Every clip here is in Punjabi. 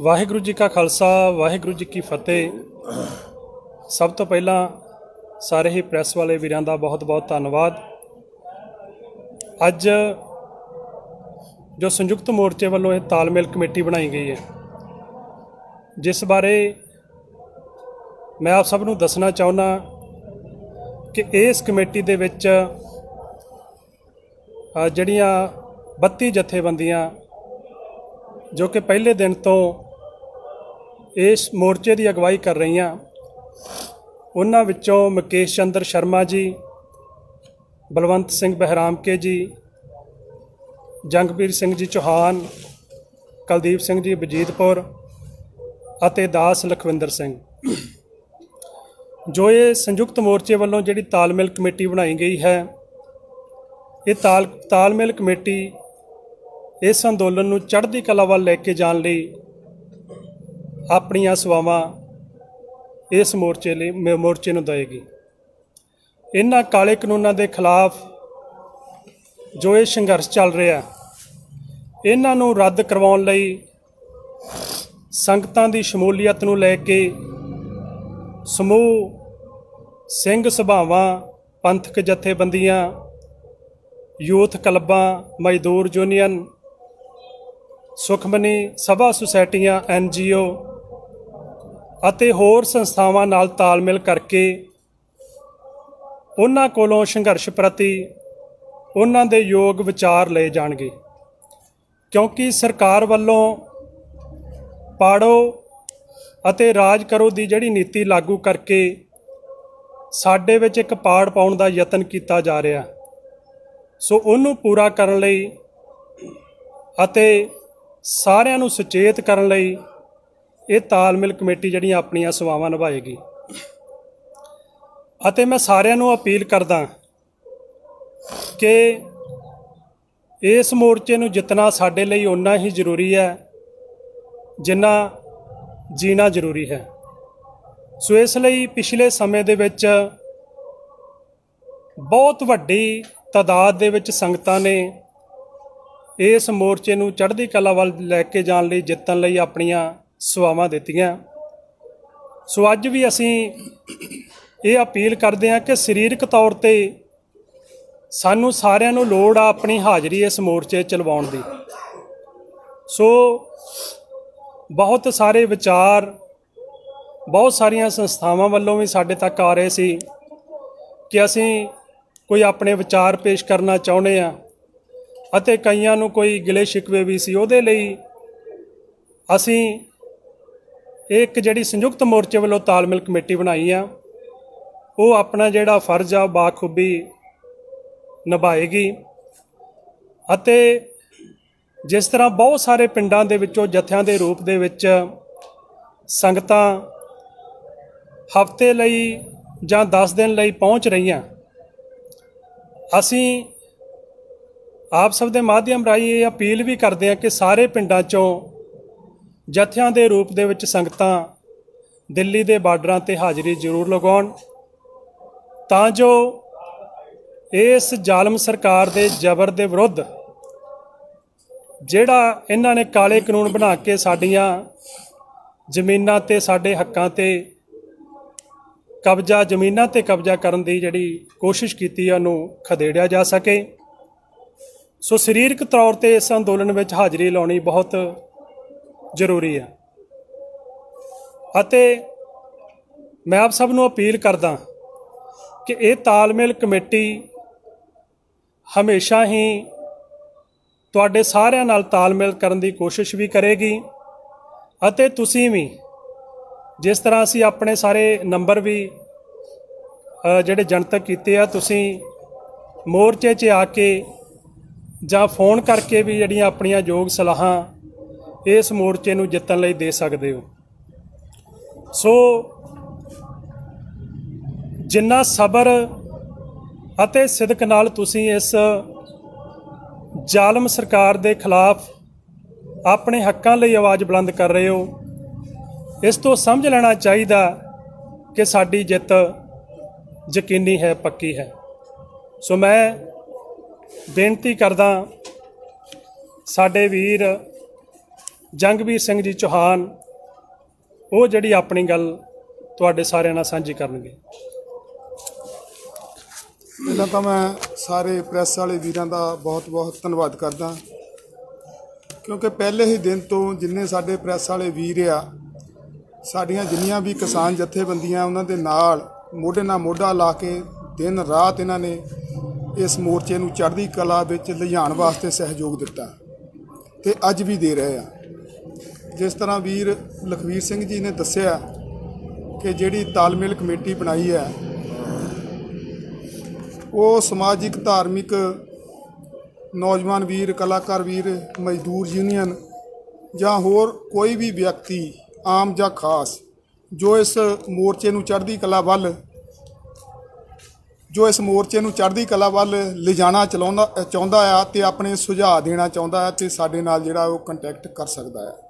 ਵਾਹਿਗੁਰੂ ਜੀ ਕਾ ਖਾਲਸਾ, ਵਾਹਿਗੁਰੂ ਜੀ ਕੀ ਫਤਿਹ। ਸਭ ਤੋਂ ਪਹਿਲਾਂ ਸਾਰੇ ਹੀ ਪ੍ਰੈਸ ਵਾਲੇ ਵੀਰਾਂ ਦਾ ਬਹੁਤ-ਬਹੁਤ ਧੰਨਵਾਦ। ਅੱਜ ਜੋ ਸੰਯੁਕਤ ਮੋਰਚੇ ਵੱਲੋਂ ਇਹ ਤਾਲਮੇਲ ਕਮੇਟੀ ਬਣਾਈ ਗਈ ਹੈ, ਜਿਸ ਬਾਰੇ ਮੈਂ ਆਪ ਸਭ ਨੂੰ ਦੱਸਣਾ ਚਾਹੁੰਦਾ ਕਿ ਇਸ ਕਮੇਟੀ ਦੇ ਵਿੱਚ ਜਿਹੜੀਆਂ 32 ਜਥੇਬੰਦੀਆਂ ਜੋ ਕਿ ਪਹਿਲੇ ਦਿਨ ਤੋਂ ਇਸ ਮੋਰਚੇ ਦੀ ਅਗਵਾਈ ਕਰ ਰਹੀਆਂ ਉਹਨਾਂ ਵਿੱਚੋਂ ਮੁਕੇਸ਼ ਚੰਦਰ ਸ਼ਰਮਾ ਜੀ, ਬਲਵੰਤ ਸਿੰਘ ਬਹਿਰਾਮਕੇ ਜੀ ਜੰਗਵੀਰ ਸਿੰਘ ਜੀ ਚੌਹਾਨ, ਕੁਲਦੀਪ ਸਿੰਘ ਜੀ ਬਜੀਤਪੁਰ ਅਤੇ ਦਾਸ ਲਖਵਿੰਦਰ ਸਿੰਘ। ਜੋ ਇਹ ਸੰਯੁਕਤ ਮੋਰਚੇ ਵੱਲੋਂ ਜਿਹੜੀ ਤਾਲਮੇਲ ਕਮੇਟੀ ਬਣਾਈ ਗਈ ਹੈ, ਇਹ ਤਾਲ, ਤਾਲਮੇਲ ਕਮੇਟੀ ਇਸ ਅੰਦੋਲਨ ਨੂੰ ਚੜ੍ਹਦੀ ਕਲਾ ਵੱਲ ਲੈ ਕੇ ਜਾਣ ਲਈ ਆਪਣੀਆਂ ਸੇਵਾਵਾਂ ਇਸ ਮੋਰਚੇ ਲਈ, ਮ- ਮੋਰਚੇ ਨੂੰ ਦਏਗੀ ਇਹਨਾਂ ਕਾਲੇ ਕਾਨੂੰਨਾਂ ਦੇ ਖਿਲਾਫ ਜੋ ਇਹ ਸੰਘਰਸ਼ ਚੱਲ ਰਿਹਾ, ਇਹਨਾਂ ਨੂੰ ਰੱਦ ਕਰਵਾਉਣ ਲਈ ਸੰਗਤਾਂ ਦੀ ਸ਼ਮੂਲੀਅਤ ਨੂੰ ਲੈ ਕੇ ਸਮੂਹ ਸਿੰਘ ਸਭਾਵਾਂ, ਪੰਥਕ ਜਥੇਬੰਦੀਆਂ, ਯੂਥ ਕਲੱਬਾਂ, ਮਜ਼ਦੂਰ ਯੂਨੀਅਨ, ਸੁਖਮਨੀ ਸਭਾ ਸੁਸਾਇਟੀਆਂ ਐਨਜੀਓ ਅਤੇ ਹੋਰ ਸੰਸਥਾਵਾਂ ਨਾਲ ਤਾਲਮੇਲ ਕਰਕੇ ਉਹਨਾਂ ਕੋਲੋਂ ਸੰਘਰਸ਼ ਪ੍ਰਤੀ ਉਹਨਾਂ ਦੇ ਯੋਗ ਵਿਚਾਰ ਲਏ ਜਾਣਗੇ। ਕਿਉਂਕਿ ਸਰਕਾਰ ਵੱਲੋਂ ਪਾੜੋ ਅਤੇ ਰਾਜ ਕਰੋ ਦੀ ਜਿਹੜੀ ਨੀਤੀ ਲਾਗੂ ਕਰਕੇ ਸਾਡੇ ਵਿੱਚ ਇੱਕ ਪਾੜ ਪਾਉਣ ਦਾ ਯਤਨ ਕੀਤਾ ਜਾ ਰਿਹਾ। ਸੋ ਉਹਨੂੰ ਪੂਰਾ ਕਰਨ ਲਈ ਅਤੇ ਸਾਰਿਆਂ ਨੂੰ ਸੁਚੇਤ ਕਰਨ ਲਈ ਇਹ ਤਾਲਮੇਲ ਕਮੇਟੀ ਜਿਹੜੀਆਂ ਆਪਣੀਆਂ ਸੇਵਾਵਾਂ ਨਿਭਾਏਗੀ। ਅਤੇ ਮੈਂ ਸਾਰਿਆਂ ਨੂੰ ਅਪੀਲ ਕਰਦਾ ਕਿ ਇਸ ਮੋਰਚੇ ਨੂੰ ਜਿੱਤਣਾ ਸਾਡੇ ਲਈ ਉਨਾ ਹੀ ਜ਼ਰੂਰੀ ਹੈ, ਜਿੰਨਾ ਜੀਣਾ ਜ਼ਰੂਰੀ ਹੈ। ਸੋ ਇਸ ਲਈ ਪਿਛਲੇ ਸਮੇਂ ਦੇ ਵਿੱਚ ਬਹੁਤ ਵੱਡੀ ਤਾਦਾਦ ਦੇ ਵਿੱਚ ਸੰਗਤਾਂ ਨੇ ਇਸ ਮੋਰਚੇ ਨੂੰ ਚੜ੍ਹਦੀ ਕਲਾ ਵੱਲ ਲੈ ਕੇ ਜਾਣ ਲਈ ਜਿੱਤਣ ਲਈ ਆਪਣੀਆਂ ਸੇਵਾਵਾਂ ਦਿੱਤੀਆਂ। ਸੋ ਅੱਜ ਵੀ ਅਸੀਂ ਇਹ ਅਪੀਲ ਕਰਦੇ ਹਾਂ ਕਿ ਸਰੀਰਕ ਤੌਰ ਤੇ ਸਾਨੂੰ ਸਾਰਿਆਂ ਨੂੰ ਲੋੜ ਆ ਆਪਣੀ ਹਾਜ਼ਰੀ ਇਸ ਮੋਰਚੇ 'ਚ ਚਲਵਾਉਣ ਦੀ। ਸੋ ਬਹੁਤ ਸਾਰੇ ਵਿਚਾਰ, ਬਹੁਤ ਸਾਰੀਆਂ ਸੰਸਥਾਵਾਂ ਵੱਲੋਂ ਵੀ ਸਾਡੇ ਤੱਕ ਆ ਰਹੇ ਸੀ ਕਿ ਅਸੀਂ ਕੋਈ ਆਪਣੇ ਵਿਚਾਰ ਪੇਸ਼ ਕਰਨਾ ਚਾਹੁੰਦੇ ਆ ਅਤੇ ਕਈਆਂ ਨੂੰ ਕੋਈ ਗਿਲੇ ਸ਼ਿਕਵੇ ਵੀ ਸੀ। ਉਹਦੇ ਲਈ ਅਸੀਂ ਇਹ ਇੱਕ ਜਿਹੜੀ ਸੰਯੁਕਤ ਮੋਰਚੇ ਵੱਲੋਂ ਤਾਲਮੇਲ ਕਮੇਟੀ ਬਣਾਈ ਆ, ਉਹ ਆਪਣਾ ਜਿਹੜਾ ਫਰਜ਼ ਆ ਬਾਖੂਬੀ ਨਿਭਾਏਗੀ ਅਤੇ ਜਿਸ ਤਰ੍ਹਾਂ ਬਹੁਤ ਸਾਰੇ ਪਿੰਡਾਂ ਦੇ ਵਿੱਚੋਂ ਜਥਿਆਂ ਦੇ ਰੂਪ ਦੇ ਵਿੱਚ ਸੰਗਤਾਂ ਹਫ਼ਤੇ ਲਈ ਜਾਂ 10 ਦਿਨ ਲਈ ਪਹੁੰਚ ਰਹੀਆਂ, ਅਸੀਂ ਆਪ ਸਭ ਦੇ ਮਾਧਿਅਮ ਰਾਹੀਂ ਇਹ ਅਪੀਲ ਵੀ ਕਰਦੇ ਹਾਂ ਕਿ ਸਾਰੇ ਪਿੰਡਾਂ 'ਚੋਂ ਜਥਿਆਂ ਦੇ ਰੂਪ ਦੇ ਵਿੱਚ ਸੰਗਤਾਂ ਦਿੱਲੀ ਦੇ ਬਾਰਡਰਾਂ ਤੇ ਹਾਜ਼ਰੀ ਜ਼ਰੂਰ ਲਗਾਉਣ। ਤਾਂ ਜੋ ਇਸ ਜ਼ਾਲਮ ਸਰਕਾਰ ਦੇ ਜ਼ਬਰ ਦੇ ਵਿਰੁੱਧ ਜਿਹੜਾ ਇਹਨਾਂ ਨੇ ਕਾਲੇ ਕਾਨੂੰਨ ਬਣਾ ਕੇ ਸਾਡੀਆਂ ਜ਼ਮੀਨਾਂ ਤੇ ਸਾਡੇ ਹੱਕਾਂ ਤੇ ਕਬਜ਼ਾ, ਜ਼ਮੀਨਾਂ ਤੇ ਕਬਜ਼ਾ ਕਰਨ ਦੀ ਜਿਹੜੀ ਕੋਸ਼ਿਸ਼ ਕੀਤੀ ਹੈ ਉਹਨੂੰ ਖਦੇੜਿਆ ਜਾ ਸਕੇ। ਸੋ ਸਰੀਰਕ ਤੌਰ ਤੇ ਇਸ ਅੰਦੋਲਨ ਵਿੱਚ ਹਾਜ਼ਰੀ ਲਾਉਣੀ ਬਹੁਤ ਜ਼ਰੂਰੀ ਆ। ਅਤੇ ਮੈਂ ਆਪ ਸਭ ਨੂੰ ਅਪੀਲ ਕਰਦਾ ਕਿ ਇਹ ਤਾਲਮੇਲ ਕਮੇਟੀ ਹਮੇਸ਼ਾ ਹੀ ਤੁਹਾਡੇ ਸਾਰਿਆਂ ਨਾਲ ਤਾਲਮੇਲ ਕਰਨ ਦੀ ਕੋਸ਼ਿਸ਼ ਵੀ ਕਰੇਗੀ ਅਤੇ ਤੁਸੀਂ ਵੀ ਜਿਸ ਤਰ੍ਹਾਂ ਅਸੀਂ ਆਪਣੇ ਸਾਰੇ ਨੰਬਰ ਵੀ ਜਿਹੜੇ ਜਨਤਕ ਕੀਤੇ ਆ, ਤੁਸੀਂ ਮੋਰਚੇ 'ਚ ਆ ਕੇ ਜਾਂ ਫੋਨ ਕਰਕੇ ਵੀ ਜਿਹੜੀਆਂ ਆਪਣੀਆਂ ਯੋਗ ਸਲਾਹਾਂ ਇਸ ਮੋਰਚੇ ਨੂੰ ਜਿੱਤਣ ਲਈ ਦੇ ਸਕਦੇ ਹੋ। ਸੋ ਜਿੰਨਾ ਸਬਰ ਅਤੇ ਸਿਦਕ ਨਾਲ ਤੁਸੀਂ ਇਸ ਜ਼ਾਲਮ ਸਰਕਾਰ ਦੇ ਖਿਲਾਫ ਆਪਣੇ ਹੱਕਾਂ ਲਈ ਆਵਾਜ਼ ਬੁਲੰਦ ਕਰ ਰਹੇ ਹੋ, ਇਸ ਤੋਂ ਸਮਝ ਲੈਣਾ ਚਾਹੀਦਾ ਕਿ ਸਾਡੀ ਜਿੱਤ ਯਕੀਨੀ ਹੈ, ਪੱਕੀ ਹੈ। ਸੋ ਮੈਂ ਬੇਨਤੀ ਕਰਦਾ, ਸਾਡੇ ਵੀਰ ਜੰਗਵੀਰ ਸਿੰਘ ਜੀ ਚੌਹਾਨ, ਉਹ ਜਿਹੜੀ ਆਪਣੀ ਗੱਲ ਤੁਹਾਡੇ ਸਾਰਿਆਂ ਨਾਲ ਸਾਂਝੀ ਕਰਨਗੇ। ਪਹਿਲਾਂ ਤਾਂ ਮੈਂ ਸਾਰੇ ਪ੍ਰੈਸ ਵਾਲੇ ਵੀਰਾਂ ਦਾ ਬਹੁਤ-ਬਹੁਤ ਧੰਨਵਾਦ ਕਰਦਾ। ਕਿਉਂਕਿ ਪਹਿਲੇ ਹੀ ਦਿਨ ਤੋਂ ਜਿੰਨੇ ਸਾਡੇ ਪ੍ਰੈਸ ਵਾਲੇ ਵੀਰ ਆ, ਸਾਡੀਆਂ ਜਿੰਨੀਆਂ ਵੀ ਕਿਸਾਨ ਜਥੇਬੰਦੀਆਂ ਉਹਨਾਂ ਦੇ ਨਾਲ ਮੋਢੇ ਨਾਲ ਮੋਢਾ ਲਾ ਕੇ ਦਿਨ ਰਾਤ ਇਹਨਾਂ ਨੇ ਇਸ ਮੋਰਚੇ ਨੂੰ ਚੜ੍ਹਦੀ ਕਲਾ ਵਿੱਚ ਲਿਜਾਣ ਵਾਸਤੇ ਸਹਿਯੋਗ ਦਿੱਤਾ ਤੇ ਅੱਜ ਵੀ ਦੇ ਰਹੇ ਆ। ਜਿਸ ਤਰ੍ਹਾਂ ਵੀਰ ਲਖਵੀਰ ਸਿੰਘ ਜੀ ਨੇ ਦੱਸਿਆ ਕਿ ਜਿਹੜੀ ਤਾਲਮੇਲ ਕਮੇਟੀ ਬਣਾਈ ਹੈ, ਉਹ ਸਮਾਜਿਕ, ਧਾਰਮਿਕ ਨੌਜਵਾਨ ਵੀਰ, ਕਲਾਕਾਰ ਵੀਰ, ਮਜ਼ਦੂਰ ਯੂਨੀਅਨ ਜਾਂ ਹੋਰ ਕੋਈ ਵੀ ਵਿਅਕਤੀ, ਆਮ ਜਾਂ ਖਾਸ, ਜੋ ਇਸ ਮੋਰਚੇ ਨੂੰ ਚੜ੍ਹਦੀ ਕਲਾ ਵੱਲ, ਜੋ ਇਸ ਮੋਰਚੇ ਨੂੰ ਚੜ੍ਹਦੀ ਕਲਾ ਵੱਲ ਲਿਜਾਣਾ ਚਲਾਉਂਦਾ, ਚਾਹੁੰਦਾ ਆ ਤੇ ਆਪਣੇ ਸੁਝਾਅ ਦੇਣਾ ਚਾਹੁੰਦਾ ਹੈ ਤੇ ਸਾਡੇ ਨਾਲ ਜਿਹੜਾ ਉਹ ਕੰਟੈਕਟ ਕਰ ਸਕਦਾ ਹੈ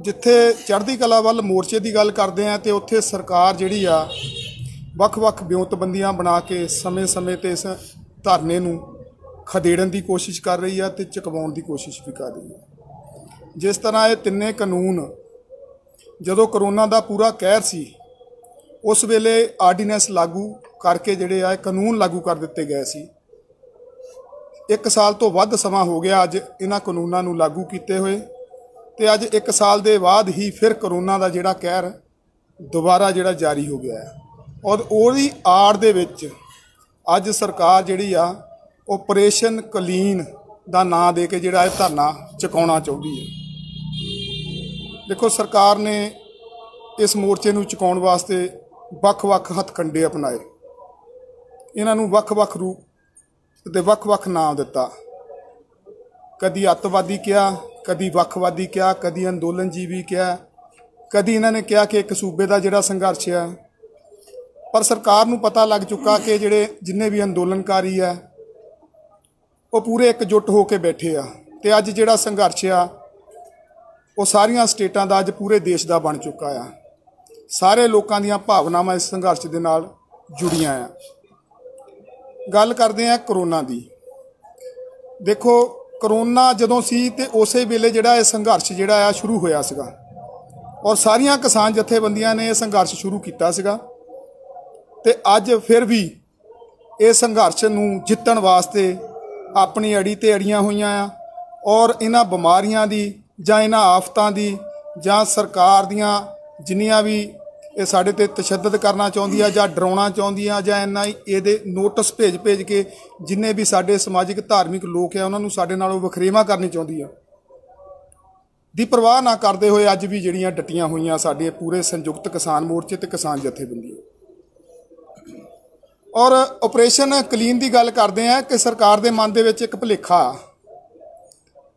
ਜਿੱਥੇ ਚੜ੍ਹਦੀ ਕਲਾ ਵੱਲ ਮੋਰਚੇ ਦੀ ਗੱਲ ਕਰਦੇ ਆ ਤੇ ਉੱਥੇ ਸਰਕਾਰ ਜਿਹੜੀ ਆ, ਵੱਖ-ਵੱਖ ਬਿਉਂਤਬੰਦੀਆਂ ਬਣਾ ਕੇ ਸਮੇਂ-ਸਮੇਂ ਤੇ ਇਸ ਧਰਨੇ ਨੂੰ ਖਦੇੜਨ ਦੀ ਕੋਸ਼ਿਸ਼ ਕਰ ਰਹੀ ਆ ਤੇ ਚੁਕਵਾਉਣ ਦੀ ਕੋਸ਼ਿਸ਼ ਵੀ ਕਰ ਰਹੀ ਆ। ਜਿਸ ਤਰ੍ਹਾਂ ਇਹ ਤਿੰਨੇ ਕਾਨੂੰਨ ਜਦੋਂ ਕਰੋਨਾ ਦਾ ਪੂਰਾ ਕਹਿਰ ਸੀ, ਉਸ ਵੇਲੇ ਆਰਡੀਨੈਂਸ ਲਾਗੂ ਕਰਕੇ ਜਿਹੜੇ ਆ ਇਹ ਕਾਨੂੰਨ ਲਾਗੂ ਕਰ ਦਿੱਤੇ ਗਏ ਸੀ। ਇੱਕ ਸਾਲ ਤੋਂ ਵੱਧ ਸਮਾਂ ਹੋ ਗਿਆ ਅੱਜ ਇਹਨਾਂ ਕਾਨੂੰਨਾਂ ਨੂੰ ਲਾਗੂ ਕੀਤੇ ਹੋਏ। ਤੇ ਅੱਜ ਇੱਕ ਸਾਲ ਦੇ ਬਾਅਦ ਹੀ ਫਿਰ ਕਰੋਨਾ ਦਾ ਜਿਹੜਾ ਕਹਿਰ ਦੁਬਾਰਾ ਜਿਹੜਾ ਜਾਰੀ ਹੋ ਗਿਆ ਹੈ। ਔਰ ਉਹਦੀ ਆੜ ਦੇ ਵਿੱਚ ਅੱਜ ਸਰਕਾਰ ਜਿਹੜੀ ਆ ਆਪਰੇਸ਼ਨ ਕਲੀਨ ਦਾ ਨਾਂ ਦੇ ਕੇ ਜਿਹੜਾ ਇਹ ਧਰਨਾ ਚੁਕਾਉਣਾ ਚਾਹੁੰਦੀ ਹੈ। ਦੇਖੋ, ਸਰਕਾਰ ਨੇ ਇਸ ਮੋਰਚੇ ਨੂੰ ਚੁਕਾਉਣ ਵਾਸਤੇ ਵੱਖ-ਵੱਖ ਹੱਥਕੰਡੇ ਅਪਣਾਏ। ਇਹਨਾਂ ਨੂੰ ਵੱਖ-ਵੱਖ ਰੂਪ ਤੇ ਵੱਖ-ਵੱਖ ਨਾਮ ਦਿੱਤਾ। ਕਦੀ ਅੱਤਵਾਦੀ ਕਿਹਾ ਕਦੀ ਵੱਖਵਾਦੀ ਕਿਹਾ, ਕਦੀ ਅੰਦੋਲਨ ਜੀਵੀ ਕਿਹਾ, ਕਦੀ ਇਹਨਾਂ ਨੇ ਕਿਹਾ ਕਿ ਇੱਕ ਸੂਬੇ ਦਾ ਜਿਹੜਾ ਸੰਘਰਸ਼ ਆ। ਪਰ ਸਰਕਾਰ ਨੂੰ ਪਤਾ ਲੱਗ ਚੁੱਕਾ ਕਿ ਜਿਹੜੇ ਜਿੰਨੇ ਵੀ ਅੰਦੋਲਨਕਾਰੀ ਆ, ਉਹ ਪੂਰੇ ਇਕਜੁੱਟ ਹੋ ਕੇ ਬੈਠੇ ਆ ਤੇ ਅੱਜ ਜਿਹੜਾ ਸੰਘਰਸ਼ ਆ, ਉਹ ਸਾਰੀਆਂ ਸਟੇਟਾਂ ਦਾ ਅੱਜ ਪੂਰੇ ਦੇਸ਼ ਦਾ ਬਣ ਚੁੱਕਾ ਆ। ਸਾਰੇ ਲੋਕਾਂ ਦੀਆਂ ਭਾਵਨਾਵਾਂ ਇਸ ਸੰਘਰਸ਼ ਦੇ ਨਾਲ ਜੁੜੀਆਂ ਆ। ਗੱਲ ਕਰਦੇ ਆ ਕਰੋਨਾ ਦੀ। ਦੇਖੋ ਕਰੋਨਾ ਜਦੋਂ ਸੀ ਤੇ ਉਸੇ ਵੇਲੇ ਜਿਹੜਾ ਇਹ ਸੰਘਰਸ਼ ਜਿਹੜਾ ਆ ਸ਼ੁਰੂ ਹੋਇਆ ਸੀਗਾ। ਔਰ ਸਾਰੀਆਂ ਕਿਸਾਨ ਜਥੇਬੰਦੀਆਂ ਨੇ ਇਹ ਸੰਘਰਸ਼ ਸ਼ੁਰੂ ਕੀਤਾ ਸੀਗਾ। ਤੇ ਅੱਜ ਫਿਰ ਵੀ ਇਹ ਸੰਘਰਸ਼ ਨੂੰ ਜਿੱਤਣ ਵਾਸਤੇ ਆਪਣੀ ਅੜੀ ਤੇ ਅੜੀਆਂ ਹੋਈਆਂ ਆ। ਔਰ ਇਹਨਾਂ ਬਿਮਾਰੀਆਂ ਦੀ ਜਾਂ ਇਹਨਾਂ ਆਫਤਾਂ ਦੀ ਜਾਂ ਸਰਕਾਰ ਦੀਆਂ ਜਿੰਨੀਆਂ ਵੀ ਇਹ ਸਾਡੇ ਤੇ ਤਸ਼ੱਦਦ ਕਰਨਾ ਚਾਹੁੰਦੀ ਆ ਜਾਂ ਡਰਾਉਣਾ ਚਾਹੁੰਦੀ ਆ ਜਾਂ ਇੰਨਾ ਇਹਦੇ ਨੋਟਿਸ ਭੇਜ ਭੇਜ ਕੇ ਜਿੰਨੇ ਵੀ ਸਾਡੇ ਸਮਾਜਿਕ ਧਾਰਮਿਕ ਲੋਕ ਆ, ਉਹਨਾਂ ਨੂੰ ਸਾਡੇ ਨਾਲੋਂ ਵਖਰੇਵਾ ਕਰਨੀ ਚਾਹੁੰਦੀ ਆ। ਦੀ ਪਰਵਾਹ ਨਾ ਕਰਦੇ ਹੋਏ ਅੱਜ ਵੀ ਜਿਹੜੀਆਂ ਡਟੀਆਂ ਹੋਈਆਂ ਸਾਡੇ ਪੂਰੇ ਸੰਯੁਕਤ ਕਿਸਾਨ ਮੋਰਚੇ ਤੇ ਕਿਸਾਨ ਜਥੇਬੰਦੀਆਂ। ਔਰ ਆਪਰੇਸ਼ਨ ਕਲੀਨ ਦੀ ਗੱਲ ਕਰਦੇ ਆ ਕਿ ਸਰਕਾਰ ਦੇ ਮਨ ਦੇ ਵਿੱਚ ਇੱਕ ਭੁਲੇਖਾ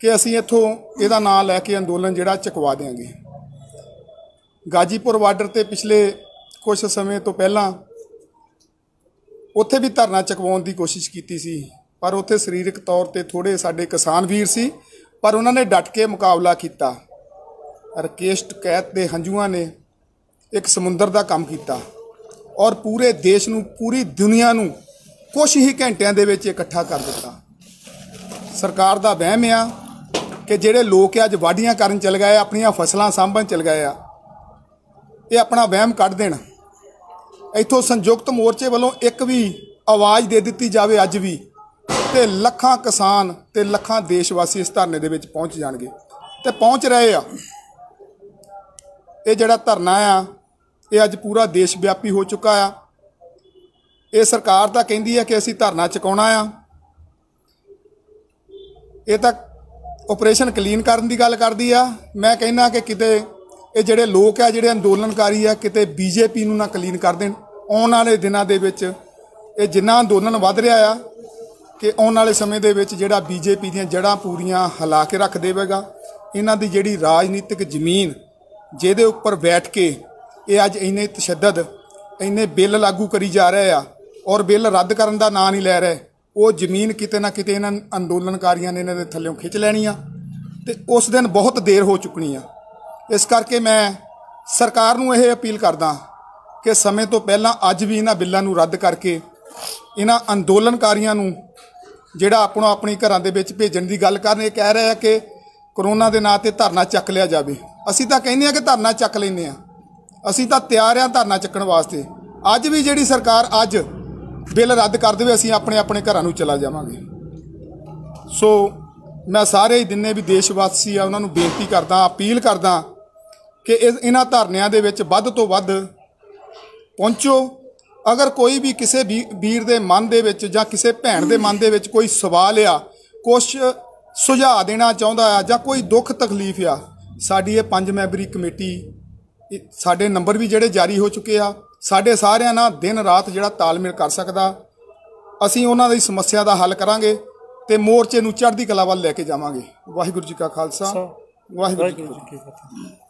ਕਿ ਅਸੀਂ ਇੱਥੋਂ ਇਹਦਾ ਨਾਂ ਲੈ ਕੇ ਅੰਦੋਲਨ ਜਿਹੜਾ ਚੁਕਵਾ ਦੇਾਂਗੇ ਗਾਜੀਪੁਰ ਬਾਰਡਰ ਤੇ ਪਿਛਲੇ ਕੁਝ ਸਮੇਂ ਤੋਂ ਪਹਿਲਾਂ ਉੱਥੇ ਵੀ ਧਰਨਾ ਚਕਵਾਉਣ ਦੀ ਕੋਸ਼ਿਸ਼ ਕੀਤੀ ਸੀ, ਪਰ ਉੱਥੇ ਸਰੀਰਕ ਤੌਰ ਤੇ ਥੋੜੇ ਸਾਡੇ ਕਿਸਾਨ ਵੀਰ ਸੀ, ਪਰ ਉਹਨਾਂ ਨੇ ਡਟ ਕੇ ਮੁਕਾਬਲਾ ਕੀਤਾ। ਰਕੇਸ਼ ਟਕੈਤ ਦੇ ਹੰਝੂਆਂ ਨੇ ਇੱਕ ਸਮੁੰਦਰ ਦਾ ਕੰਮ ਕੀਤਾ ਔਰ ਪੂਰੇ ਦੇਸ਼ ਨੂੰ, ਪੂਰੀ ਦੁਨੀਆ ਨੂੰ ਕੁਝ ਹੀ ਘੰਟਿਆਂ ਦੇ ਵਿੱਚ ਇਕੱਠਾ ਕਰ ਦਿੱਤਾ। ਸਰਕਾਰ ਦਾ ਵਹਿਮ ਆ ਕਿ ਜਿਹੜੇ ਲੋਕ ਅੱਜ ਵਾਢੀਆਂ ਕਰਨ ਚਲ ਗਏ ਆਪਣੀਆਂ ਫਸਲਾਂ ਸਾਂਭਣ ਚਲ ਗਏ ਆ ਇਹ ਆਪਣਾ ਵਹਿਮ ਕੱਢ ਦੇਣ। ਇੱਥੋਂ ਸੰਯੁਕਤ ਮੋਰਚੇ ਵੱਲੋਂ ਇੱਕ ਵੀ ਆਵਾਜ਼ ਦੇ ਦਿੱਤੀ ਜਾਵੇ ਅੱਜ ਵੀ ਤੇ ਲੱਖਾਂ ਕਿਸਾਨ ਤੇ ਲੱਖਾਂ ਦੇਸ਼ ਵਾਸੀ ਇਸ ਧਰਨੇ ਦੇ ਵਿੱਚ ਪਹੁੰਚ ਜਾਣਗੇ। ਤੇ ਪਹੁੰਚ ਰਹੇ ਆ। ਇਹ ਜਿਹੜਾ ਧਰਨਾ ਆ, ਇਹ ਅੱਜ ਪੂਰਾ ਦੇਸ਼ ਵਿਆਪੀ ਹੋ ਚੁੱਕਾ ਆ। ਇਹ ਸਰਕਾਰ ਤਾਂ ਕਹਿੰਦੀ ਹੈ ਕਿ ਅਸੀਂ ਧਰਨਾ ਚੁਕਾਉਣਾ ਆ। ਇਹ ਤਾਂ ਆਪਰੇਸ਼ਨ ਕਲੀਨ ਕਰਨ ਦੀ ਗੱਲ ਕਰਦੀ ਆ। ਮੈਂ ਕਹਿੰਦਾ ਕਿ ਕਿਤੇ ਇਹ ਜਿਹੜੇ ਲੋਕ ਆ, ਜਿਹੜੇ ਅੰਦੋਲਨਕਾਰੀ ਆ, ਕਿਤੇ ਬੀਜੇਪੀ ਨੂੰ ਨਾ ਕਲੀਨ ਕਰ ਦੇਣ। ਆਉਣ ਵਾਲੇ ਦਿਨਾਂ ਦੇ ਵਿੱਚ ਇਹ ਜਿੰਨਾ ਅੰਦੋਲਨ ਵੱਧ ਰਿਹਾ ਆ ਕਿ ਆਉਣ ਵਾਲੇ ਸਮੇਂ ਦੇ ਵਿੱਚ ਜਿਹੜਾ ਬੀਜੇਪੀ ਦੀਆਂ ਜੜਾਂ ਪੂਰੀਆਂ ਹਿਲਾ ਕੇ ਰੱਖ ਦੇਵੇਗਾ। ਇਹਨਾਂ ਦੀ ਜਿਹੜੀ ਰਾਜਨੀਤਿਕ ਜ਼ਮੀਨ, ਜਿਹਦੇ ਉੱਪਰ ਬੈਠ ਕੇ ਇਹ ਅੱਜ ਇੰਨੇ ਤਸ਼ੱਦਦ, ਇੰਨੇ ਬਿੱਲ ਲਾਗੂ ਕਰੀ ਜਾ ਰਹੇ ਆ ਔਰ ਬਿੱਲ ਰੱਦ ਕਰਨ ਦਾ ਨਾਂ ਨਹੀਂ ਲੈ ਰਹੇ, ਉਹ ਜ਼ਮੀਨ ਕਿਤੇ ਨਾ ਕਿਤੇ ਇਹਨਾਂ ਅੰਦੋਲਨਕਾਰੀਆਂ ਨੇ ਇਹਨਾਂ ਦੇ ਥੱਲੇੋਂ ਖਿੱਚ ਲੈਣੀ ਆ ਤੇ ਉਸ ਦਿਨ ਬਹੁਤ ਦੇਰ ਹੋ ਚੁੱਕਣੀ ਆ। ਇਸ ਕਰਕੇ ਮੈਂ ਸਰਕਾਰ ਨੂੰ ਇਹ ਅਪੀਲ ਕਰਦਾ ਕਿ ਸਮੇਂ ਤੋਂ ਪਹਿਲਾਂ ਅੱਜ ਵੀ ਇਹਨਾਂ ਬਿੱਲਾਂ ਨੂੰ ਰੱਦ ਕਰਕੇ ਇਹਨਾਂ ਅੰਦੋਲਨਕਾਰੀਆਂ ਨੂੰ ਜਿਹੜਾ ਆਪਣੋ ਆਪਣੀ ਘਰਾਂ ਦੇ ਵਿੱਚ ਭੇਜਣ ਦੀ ਗੱਲ ਕਰਨ, ਇਹ ਕਹਿ ਰਹੇ ਆ ਕਿ ਕਰੋਨਾ ਦੇ ਨਾਂ ਤੇ ਧਰਨਾ ਚੱਕ ਲਿਆ ਜਾਵੇ। ਅਸੀਂ ਤਾਂ ਕਹਿੰਦੇ ਆ ਕਿ ਧਰਨਾ ਚੱਕ ਲੈਂਦੇ ਆ ਅਸੀਂ ਤਾਂ ਤਿਆਰ ਆ ਧਰਨਾ ਚੱਕਣ ਵਾਸਤੇ। ਅੱਜ ਵੀ ਜਿਹੜੀ ਸਰਕਾਰ ਅੱਜ ਬਿੱਲ ਰੱਦ ਕਰ ਦੇਵੇ, ਅਸੀਂ ਆਪਣੇ ਆਪਣੇ ਘਰਾਂ ਨੂੰ ਚਲਾ ਜਾਵਾਂਗੇ। ਸੋ ਮੈਂ ਸਾਰੇ ਹੀ ਜਿੰਨੇ ਵੀ ਦੇਸ਼ ਵਾਸੀ ਆ, ਉਹਨਾਂ ਨੂੰ ਬੇਨਤੀ ਕਰਦਾ, ਅਪੀਲ ਕਰਦਾ ਕਿ ਇਸ- ਇਹਨਾਂ ਧਰਨਿਆਂ ਦੇ ਵਿੱਚ ਵੱਧ ਤੋਂ ਵੱਧ ਪਹੁੰਚੋ। ਅਗਰ ਕੋਈ ਵੀ ਕਿਸੇ ਵੀ ਵੀਰ ਦੇ ਮਨ ਦੇ ਵਿੱਚ ਜਾਂ ਕਿਸੇ ਭੈਣ ਦੇ ਮਨ ਦੇ ਵਿੱਚ ਕੋਈ ਸਵਾਲ ਆ ਕੁਛ ਸੁਝਾਅ ਦੇਣਾ ਚਾਹੁੰਦਾ ਆ ਜਾਂ ਕੋਈ ਦੁੱਖ ਤਕਲੀਫ ਆ ਸਾਡੀ ਇਹ ਪੰਜ ਮੈਂਬਰੀ ਕਮੇਟੀ ਸਾਡੇ ਨੰਬਰ ਵੀ ਜਿਹੜੇ ਜਾਰੀ ਹੋ ਚੁੱਕੇ ਆ ਸਾਡੇ ਸਾਰਿਆਂ ਨਾਲ ਦਿਨ ਰਾਤ ਜਿਹੜਾ ਤਾਲਮੇਲ ਕਰ ਸਕਦਾ ਅਸੀਂ ਉਹਨਾਂ ਦੀ ਸਮੱਸਿਆ ਦਾ ਹੱਲ ਕਰਾਂਗੇ ਤੇ ਮੋਰਚੇ ਨੂੰ ਚੜ੍ਹਦੀ ਕਲਾ ਵੱਲ ਲੈ ਕੇ ਜਾਵਾਂਗੇ। ਵਾਹਿਗੁਰੂ ਜੀ ਕਾ ਖਾਲਸਾ ਵਾਹਿਗੁਰੂ ਜੀ ਕੀ ਫਤਿਹ।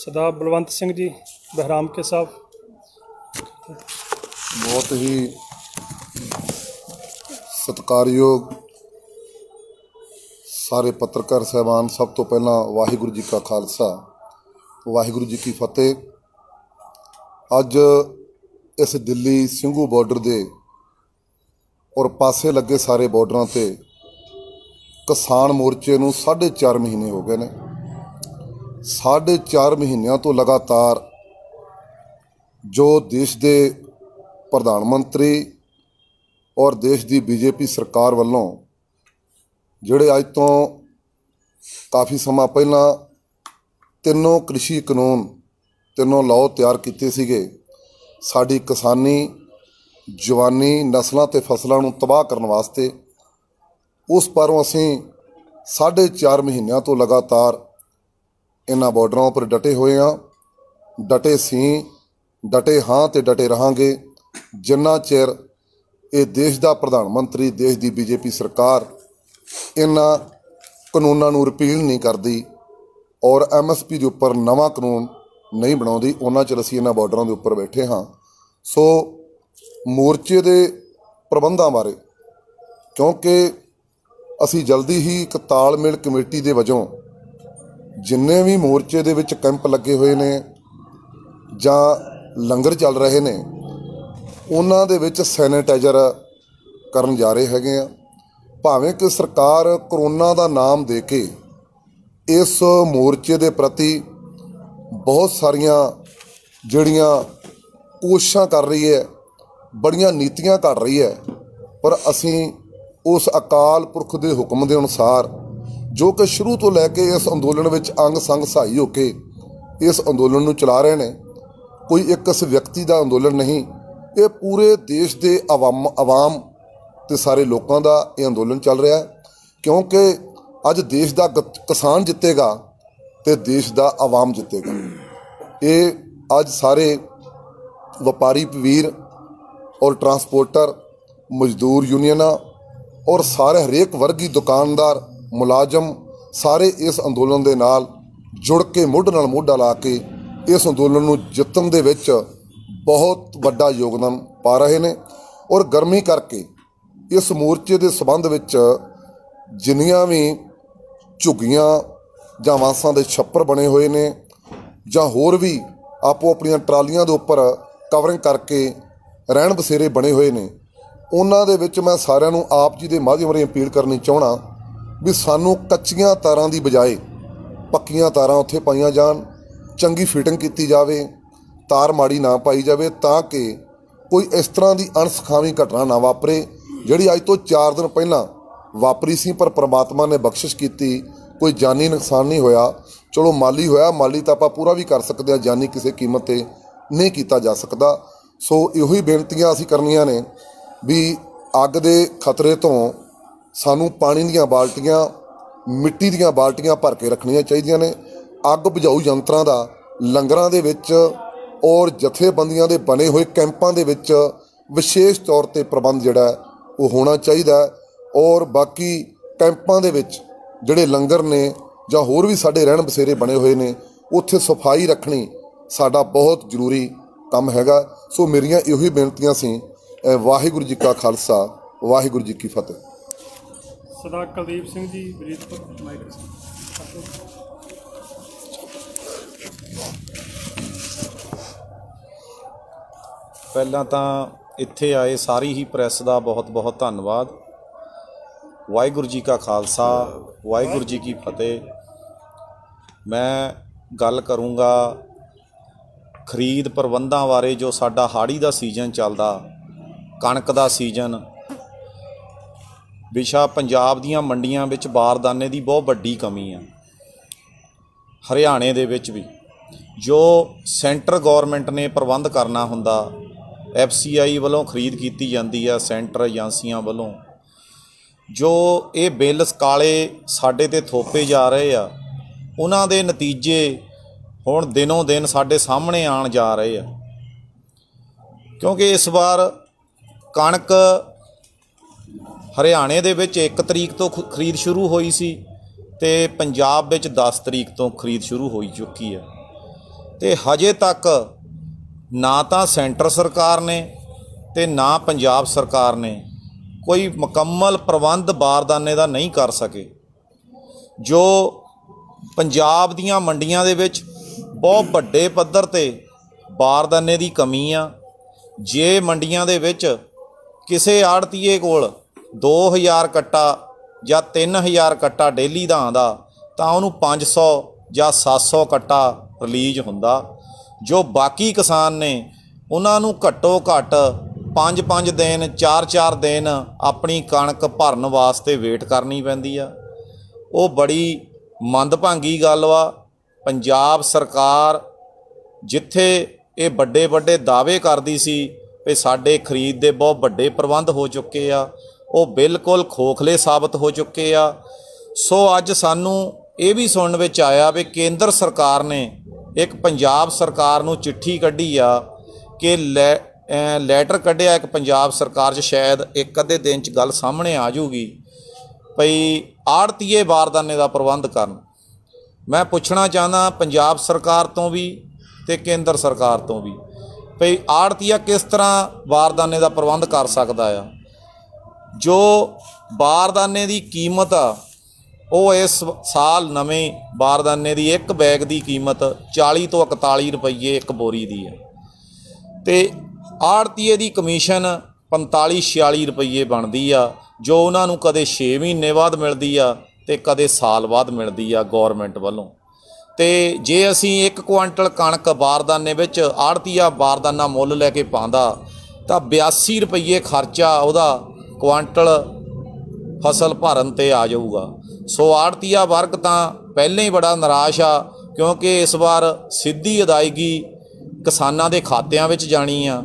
ਸਰਦਾਰ ਬਲਵੰਤ ਸਿੰਘ ਜੀ ਬਹਿਰਾਮ ਕੇ ਸਾਹਿਬ। ਬਹੁਤ ਹੀ ਸਤਿਕਾਰਯੋਗ ਸਾਰੇ ਪੱਤਰਕਾਰ ਸਹਿਬਾਨ, ਸਭ ਤੋਂ ਪਹਿਲਾਂ ਵਾਹਿਗੁਰੂ ਜੀ ਕਾ ਖਾਲਸਾ, ਵਾਹਿਗੁਰੂ ਜੀ ਕੀ ਫਤਿਹ। ਅੱਜ ਇਸ ਦਿੱਲੀ ਸਿੰਘੂ ਬਾਰਡਰ ਦੇ ਔਰ ਪਾਸੇ ਲੱਗੇ ਸਾਰੇ ਬਾਰਡਰਾਂ ਤੇ ਕਿਸਾਨ ਮੋਰਚੇ ਨੂੰ 4.5 ਮਹੀਨੇ ਹੋ ਗਏ ਨੇ। 4.5 ਮਹੀਨਿਆਂ ਤੋਂ ਲਗਾਤਾਰ ਜੋ ਦੇਸ਼ ਦੇ ਪ੍ਰਧਾਨ ਮੰਤਰੀ ਔਰ ਦੇਸ਼ ਦੀ ਬੀਜੇਪੀ ਸਰਕਾਰ ਵੱਲੋਂ ਜਿਹੜੇ ਅੱਜ ਤੋਂ ਕਾਫੀ ਸਮਾਂ ਪਹਿਲਾਂ ਤਿੰਨੋਂ ਕ੍ਰਿਸ਼ੀ ਕਾਨੂੰਨ, ਤਿੰਨੋਂ ਲਾਅ ਤਿਆਰ ਕੀਤੇ ਸੀਗੇ, ਸਾਡੀ ਕਿਸਾਨੀ, ਜਵਾਨੀ, ਨਸਲਾਂ ਤੇ ਫਸਲਾਂ ਨੂੰ ਤਬਾਹ ਕਰਨ ਵਾਸਤੇ, ਉਸ ਪਰੋਂ ਅਸੀਂ 4.5 ਮਹੀਨਿਆਂ ਤੋਂ ਲਗਾਤਾਰ ਇਹਨਾਂ ਬਾਰਡਰਾਂ ਉੱਪਰ ਡਟੇ ਹੋਏ ਹਾਂ ਡਟੇ ਸੀ, ਡਟੇ ਹਾਂ ਤੇ ਡਟੇ ਰਹਾਂਗੇ। ਜਿੰਨਾ ਚਿਰ ਇਹ ਦੇਸ਼ ਦਾ ਪ੍ਰਧਾਨ ਮੰਤਰੀ, ਦੇਸ਼ ਦੀ ਬੀਜੇਪੀ ਸਰਕਾਰ ਇਹਨਾਂ ਕਾਨੂੰਨਾਂ ਨੂੰ ਰਿਪੀਲ ਨਹੀਂ ਕਰਦੀ ਔਰ ਐਮਐਸਪੀ ਦੇ ਉੱਪਰ ਨਵਾਂ ਕਾਨੂੰਨ ਨਹੀਂ ਬਣਾਉਂਦੀ, ਉਹਨਾਂ ਚਿਰ ਅਸੀਂ ਇਹਨਾਂ ਬਾਰਡਰਾਂ ਦੇ ਉੱਪਰ ਬੈਠੇ ਹਾਂ। ਸੋ ਮੋਰਚੇ ਦੇ ਪ੍ਰਬੰਧਾਂ ਬਾਰੇ, ਕਿਉਂਕਿ ਅਸੀਂ ਜਲਦੀ ਹੀ ਇੱਕ ਤਾਲਮੇਲ ਕਮੇਟੀ ਦੇ ਵਜੋਂ ਜਿੰਨੇ ਵੀ ਮੋਰਚੇ ਦੇ ਵਿੱਚ ਕੈਂਪ ਲੱਗੇ ਹੋਏ ਨੇ ਜਾਂ ਲੰਗਰ ਚੱਲ ਰਹੇ ਨੇ, ਉਹਨਾਂ ਦੇ ਵਿੱਚ ਸੈਨੀਟਾਈਜ਼ਰ ਕਰਨ ਜਾ ਰਹੇ ਹੈਗੇ ਆ। ਭਾਵੇਂ ਕਿ ਸਰਕਾਰ ਕਰੋਨਾ ਦਾ ਨਾਮ ਦੇ ਕੇ ਇਸ ਮੋਰਚੇ ਦੇ ਪ੍ਰਤੀ ਬਹੁਤ ਸਾਰੀਆਂ ਜਿਹੜੀਆਂ ਕੋਸ਼ਿਸ਼ਾਂ ਕਰ ਰਹੀ ਹੈ, ਬੜੀਆਂ ਨੀਤੀਆਂ ਘੜ ਰਹੀ ਹੈ, ਪਰ ਅਸੀਂ ਉਸ ਅਕਾਲ ਪੁਰਖ ਦੇ ਹੁਕਮ ਦੇ ਅਨੁਸਾਰ ਜੋ ਕਿ ਸ਼ੁਰੂ ਤੋਂ ਲੈ ਕੇ ਇਸ ਅੰਦੋਲਨ ਵਿੱਚ ਅੰਗ ਸੰਗ ਸਹਾਈ ਹੋ ਕੇ ਇਸ ਅੰਦੋਲਨ ਨੂੰ ਚਲਾ ਰਹੇ ਨੇ, ਕੋਈ ਇੱਕ ਇਸ ਵਿਅਕਤੀ ਦਾ ਅੰਦੋਲਨ ਨਹੀਂ, ਇਹ ਪੂਰੇ ਦੇਸ਼ ਦੇ ਆਵਾਮ ਆਵਾਮ ਤੇ ਸਾਰੇ ਲੋਕਾਂ ਦਾ ਇਹ ਅੰਦੋਲਨ ਚੱਲ ਰਿਹਾ ਹੈ। ਕਿਉਂਕਿ ਅੱਜ ਦੇਸ਼ ਦਾ ਗ- ਕਿਸਾਨ ਜਿੱਤੇਗਾ ਤੇ ਦੇਸ਼ ਦਾ ਆਵਾਮ ਜਿੱਤੇਗਾ। ਇਹ ਅੱਜ ਸਾਰੇ ਵਪਾਰੀ ਵੀਰ ਔਰ ਟਰਾਂਸਪੋਰਟਰ, ਮਜ਼ਦੂਰ ਯੂਨੀਅਨਾਂ ਔਰ ਸਾਰੇ ਹਰੇਕ ਵਰਗੀ ਦੁਕਾਨਦਾਰ ਮੁਲਾਜ਼ਮ ਸਾਰੇ ਇਸ ਅੰਦੋਲਨ ਦੇ ਨਾਲ ਜੁੜ ਕੇ ਮੁੱਢ ਨਾਲ ਮੋਢਾ ਲਾ ਕੇ ਇਸ ਅੰਦੋਲਨ ਨੂੰ ਜਿੱਤਣ ਦੇ ਵਿੱਚ ਬਹੁਤ ਵੱਡਾ ਯੋਗਦਾਨ ਪਾ ਰਹੇ ਨੇ ਔਰ ਗਰਮੀ ਕਰਕੇ ਇਸ ਮੋਰਚੇ ਦੇ ਸਬੰਧ ਵਿੱਚ ਜਿੰਨੀਆਂ ਵੀ ਝੁੱਗੀਆਂ ਜਾਂ ਵਾਂਸਾਂ ਦੇ ਛੱਪਰ ਬਣੇ ਹੋਏ ਨੇ ਜਾਂ ਹੋਰ ਵੀ ਆਪੋ ਆਪਣੀਆਂ ਟਰਾਲੀਆਂ ਦੇ ਉੱਪਰ ਕਵਰਿੰਗ ਕਰਕੇ ਰਹਿਣ ਬਸੇਰੇ ਬਣੇ ਹੋਏ ਨੇ, ਉਹਨਾਂ ਦੇ ਵਿੱਚ ਮੈਂ ਸਾਰਿਆਂ ਨੂੰ ਆਪ ਜੀ ਦੇ ਮਾਧਿਅਮ ਰਾਹੀਂ ਅਪੀਲ ਕਰਨੀ ਚਾਹਣਾ ਵੀ ਸਾਨੂੰ ਕੱਚੀਆਂ ਤਾਰਾਂ ਦੀ ਬਜਾਏ ਪੱਕੀਆਂ ਤਾਰਾਂ ਉੱਥੇ ਪਾਈਆਂ ਜਾਣ, ਚੰਗੀ ਫਿਟਿੰਗ ਕੀਤੀ ਜਾਵੇ, ਤਾਰ ਮਾੜੀ ਨਾ ਪਾਈ ਜਾਵੇ ਤਾਂ ਕਿ ਕੋਈ ਇਸ ਤਰ੍ਹਾਂ ਦੀ ਅਣਸਖਾਵੀ ਘਟਨਾ ਨਾ ਵਾਪਰੇ, ਜਿਹੜੀ ਅੱਜ ਤੋਂ 4 ਦਿਨ ਪਹਿਲਾਂ ਵਾਪਰੀ ਸੀ, ਪਰ ਪ੍ਰਮਾਤਮਾ ਨੇ ਬਖਸ਼ਿਸ਼ ਕੀਤੀ, ਕੋਈ ਜਾਨੀ ਨੁਕਸਾਨ ਨਹੀਂ ਹੋਇਆ। ਚਲੋ ਮਾਲੀ ਹੋਇਆ, ਮਾਲੀ ਤਾਂ ਆਪਾਂ ਪੂਰਾ ਵੀ ਕਰ ਸਕਦੇ ਆ ਜਾਨੀ ਕਿਸੇ ਕੀਮਤ ਤੇ ਨਹੀਂ ਕੀਤਾ ਜਾ ਸਕਦਾ। ਸੋ ਇਹੋ ਹੀ ਬੇਨਤੀਆਂ ਅਸੀਂ ਕਰਨੀਆਂ ਨੇ ਵੀ ਅੱਗ ਦੇ ਖਤਰੇ ਤੋਂ ਸਾਨੂੰ ਪਾਣੀ ਦੀਆਂ ਬਾਲਟੀਆਂ, ਮਿੱਟੀ ਦੀਆਂ ਬਾਲਟੀਆਂ ਭਰ ਕੇ ਰੱਖਣੀਆਂ ਚਾਹੀਦੀਆਂ ਨੇ। ਅੱਗ ਬੁਝਾਊ ਯੰਤਰਾਂ ਦਾ ਲੰਗਰਾਂ ਦੇ ਵਿੱਚ ਔਰ ਜਥੇਬੰਦੀਆਂ ਦੇ ਬਣੇ ਹੋਏ ਕੈਂਪਾਂ ਦੇ ਵਿੱਚ ਵਿਸ਼ੇਸ਼ ਤੌਰ ਤੇ ਪ੍ਰਬੰਧ ਜਿਹੜਾ ਉਹ ਹੋਣਾ ਚਾਹੀਦਾ ਔਰ ਬਾਕੀ ਕੈਂਪਾਂ ਦੇ ਵਿੱਚ ਜਿਹੜੇ ਲੰਗਰ ਨੇ ਜਾਂ ਹੋਰ ਵੀ ਸਾਡੇ ਰਹਿਣ ਬਸੇਰੇ ਬਣੇ ਹੋਏ ਨੇ, ਉੱਥੇ ਸਫ਼ਾਈ ਰੱਖਣੀ ਸਾਡਾ ਬਹੁਤ ਜ਼ਰੂਰੀ ਕੰਮ ਹੈਗਾ। ਸੋ ਮੇਰੀਆਂ ਇਹੋ ਹੀ ਬੇਨਤੀਆਂ ਸੀ ਵਾਹਿਗੁਰੂ ਜੀ ਕਾ ਖਾਲਸਾ, ਵਾਹਿਗੁਰੂ ਜੀ ਕੀ ਫਤਿਹ। ਸਰਦਾਰ ਕੁਲਦੀਪ ਸਿੰਘ ਜੀ, ਬਰੀਦਪੁਰ, ਮਾਈਕ ਸਿੰਘ ਪਹਿਲਾਂ ਤਾਂ ਇੱਥੇ ਆਏ ਸਾਰੀ ਹੀ ਪ੍ਰੈਸ ਦਾ ਬਹੁਤ-ਬਹੁਤ ਧੰਨਵਾਦ। ਵਾਹਿਗੁਰੂ ਜੀ ਕਾ ਖਾਲਸਾ, ਵਾਹਿਗੁਰੂ ਜੀ ਕੀ ਫਤਿਹ। ਮੈਂ ਗੱਲ ਕਰੂੰਗਾ ਖਰੀਦ ਪ੍ਰਬੰਧਾਂ ਬਾਰੇ ਜੋ ਸਾਡਾ ਹਾੜੀ ਦਾ ਸੀਜ਼ਨ ਚੱਲਦਾ, ਕਣਕ ਦਾ ਸੀਜ਼ਨ ਵਿਸ਼ਾ ਪੰਜਾਬ ਦੀਆਂ ਮੰਡੀਆਂ ਵਿੱਚ ਬਾਰਦਾਨੇ ਦੀ ਬਹੁਤ ਵੱਡੀ ਕਮੀ ਆ। ਹਰਿਆਣੇ ਦੇ ਵਿੱਚ ਵੀ। ਜੋ ਸੈਂਟਰ ਗਵਰਨਮੈਂਟ ਨੇ ਪ੍ਰਬੰਧ ਕਰਨਾ ਹੁੰਦਾ ਐਫਸੀਆਈ ਵੱਲੋਂ ਖਰੀਦ ਕੀਤੀ ਜਾਂਦੀ ਆ, ਸੈਂਟਰ ਏਜੰਸੀਆਂ ਵੱਲੋਂ। ਜੋ ਇਹ ਬਿੱਲ ਕਾਲੇ ਸਾਡੇ ਤੇ ਥੋਪੇ ਜਾ ਰਹੇ ਆ, ਉਹਨਾਂ ਦੇ ਨਤੀਜੇ ਹੁਣ ਦਿਨੋਂ ਦਿਨ ਸਾਡੇ ਸਾਹਮਣੇ ਆਣ ਜਾ ਰਹੇ ਆ। ਕਿਉਂਕਿ ਇਸ ਵਾਰ ਕਣਕ ਹਰਿਆਣੇ ਦੇ ਵਿੱਚ 1 ਤਰੀਕ ਤੋਂ ਖ- ਖਰੀਦ ਸ਼ੁਰੂ ਹੋਈ ਸੀ ਤੇ ਪੰਜਾਬ ਵਿੱਚ 10 ਤਰੀਕ ਤੋਂ ਖਰੀਦ ਸ਼ੁਰੂ ਹੋਈ ਚੁੱਕੀ ਹੈ। ਤੇ ਹਜੇ ਤੱਕ ਨਾ ਤਾਂ ਸੈਂਟਰ ਸਰਕਾਰ ਨੇ ਤੇ ਨਾ ਪੰਜਾਬ ਸਰਕਾਰ ਨੇ ਕੋਈ ਮੁਕੰਮਲ ਪ੍ਰਬੰਧ ਬਾਰਦਾਨੇ ਦਾ ਨਹੀਂ ਕਰ ਸਕੇ। ਜੋ ਪੰਜਾਬ ਦੀਆਂ ਮੰਡੀਆਂ ਦੇ ਵਿੱਚ ਬਹੁਤ ਵੱਡੇ ਪੱਧਰ ਤੇ ਬਾਰਦਾਨੇ ਦੀ ਕਮੀ ਆ, ਜੇ ਮੰਡੀਆਂ ਦੇ ਵਿੱਚ ਕਿਸੇ ਆੜਤੀਏ ਕੋਲ 2000 ਕੱਟਾ ਜਾਂ 3000 ਕੱਟਾ ਡੇਲੀ ਦਾ ਆਂਦਾ ਤਾਂ ਉਹਨੂੰ 500 ਜਾਂ 700 ਕੱਟਾ ਰਿਲੀਜ਼ ਹੁੰਦਾ। ਜੋ ਬਾਕੀ ਕਿਸਾਨ ਨੇ, ਉਹਨਾਂ ਨੂੰ ਘੱਟੋ ਘੱਟ 5-5 ਦਿਨ 4-4 ਦਿਨ ਆਪਣੀ ਕਣਕ ਭਰਨ ਵਾਸਤੇ ਵੇਟ ਕਰਨੀ ਪੈਂਦੀ ਆ। ਉਹ ਬੜੀ ਮੰਦਭਾਗੀ ਗੱਲ ਵਾ। ਪੰਜਾਬ ਸਰਕਾਰ ਜਿੱਥੇ ਇਹ ਵੱਡੇ ਵੱਡੇ ਦਾਅਵੇ ਕਰਦੀ ਸੀ, ਵੀ ਸਾਡੇ ਖਰੀਦ ਦੇ ਬਹੁਤ ਵੱਡੇ ਪ੍ਰਬੰਧ ਹੋ ਚੁੱਕੇ ਆ। ਉਹ ਬਿਲਕੁਲ ਖੋਖਲੇ ਸਾਬਤ ਹੋ ਚੁੱਕੇ ਆ। ਸੋ ਅੱਜ ਸਾਨੂੰ ਇਹ ਵੀ ਸੁਣਨ ਵਿੱਚ ਆਇਆ ਵੀ ਕੇਂਦਰ ਸਰਕਾਰ ਨੇ ਇੱਕ ਪੰਜਾਬ ਸਰਕਾਰ ਨੂੰ ਚਿੱਠੀ ਕੱਢੀ ਆ ਕਿ ਲੈ ਲੈਟਰ ਕੱਢਿਆ ਇੱਕ ਪੰਜਾਬ ਸਰਕਾਰ 'ਚ, ਸ਼ਾਇਦ ਇੱਕ ਅੱਧੇ ਦਿਨ 'ਚ ਗੱਲ ਸਾਹਮਣੇ ਆ ਜਾਊਗੀ ਭਈ ਆੜਤੀਏ ਬਾਰਦਾਨੇ ਦਾ ਪ੍ਰਬੰਧ ਕਰਨ। ਮੈਂ ਪੁੱਛਣਾ ਚਾਹੁੰਦਾ ਪੰਜਾਬ ਸਰਕਾਰ ਤੋਂ ਵੀ ਤੇ ਕੇਂਦਰ ਸਰਕਾਰ ਤੋਂ ਵੀ ਭਈ ਆੜਤੀਆ ਕਿਸ ਤਰ੍ਹਾਂ ਬਾਰਦਾਨੇ ਦਾ ਪ੍ਰਬੰਧ ਕਰ ਸਕਦਾ ਆ? ਜੋ ਬਾਰਦਾਨੇ ਦੀ ਕੀਮਤ ਆ, ਉਹ ਇਸ ਸਾਲ ਨਵੇਂ ਬਾਰਦਾਨੇ ਦੀ ਇੱਕ ਬੈਗ ਦੀ ਕੀਮਤ 40 ਤੋਂ 41 ਰੁਪਏ ਇੱਕ ਬੋਰੀ ਦੀ ਹੈ। ਤੇ ਆੜਤੀਏ ਦੀ ਕਮਿਸ਼ਨ 45 46 ਰੁਪਏ ਬਣਦੀ ਆ, ਜੋ ਉਹਨਾਂ ਨੂੰ ਕਦੇ 6 ਮਹੀਨੇ ਬਾਅਦ ਮਿਲਦੀ ਆ ਤੇ ਕਦੇ ਸਾਲ ਬਾਅਦ ਮਿਲਦੀ ਆ ਗਵਰਨਮੈਂਟ ਵੱਲੋਂ। ਤੇ ਜੇ ਅਸੀਂ 1 ਕੁਆਂਟਲ ਕਣਕ ਬਾਰਦਾਨੇ ਵਿੱਚ ਆੜਤੀਆ ਬਾਰਦਾਨਾ ਮੁੱਲ ਲੈ ਕੇ ਪਾਉਂਦਾ, ਤਾਂ 82 ਰੁਪਏ ਖਰਚਾ ਉਹਦਾ ਕੁਆਂਟਲ ਫਸਲ ਭਰਨ ਤੇ ਆ ਜਾਊਗਾ। ਸੋ ਆੜਤੀਆ ਵਰਗ ਤਾਂ ਪਹਿਲਾਂ ਹੀ ਬੜਾ ਨਿਰਾਸ਼ ਆ, ਕਿਉਂਕਿ ਇਸ ਵਾਰ ਸਿੱਧੀ ਅਦਾਇਗੀ ਕਿਸਾਨਾਂ ਦੇ ਖਾਤਿਆਂ ਵਿੱਚ ਜਾਣੀ ਆ,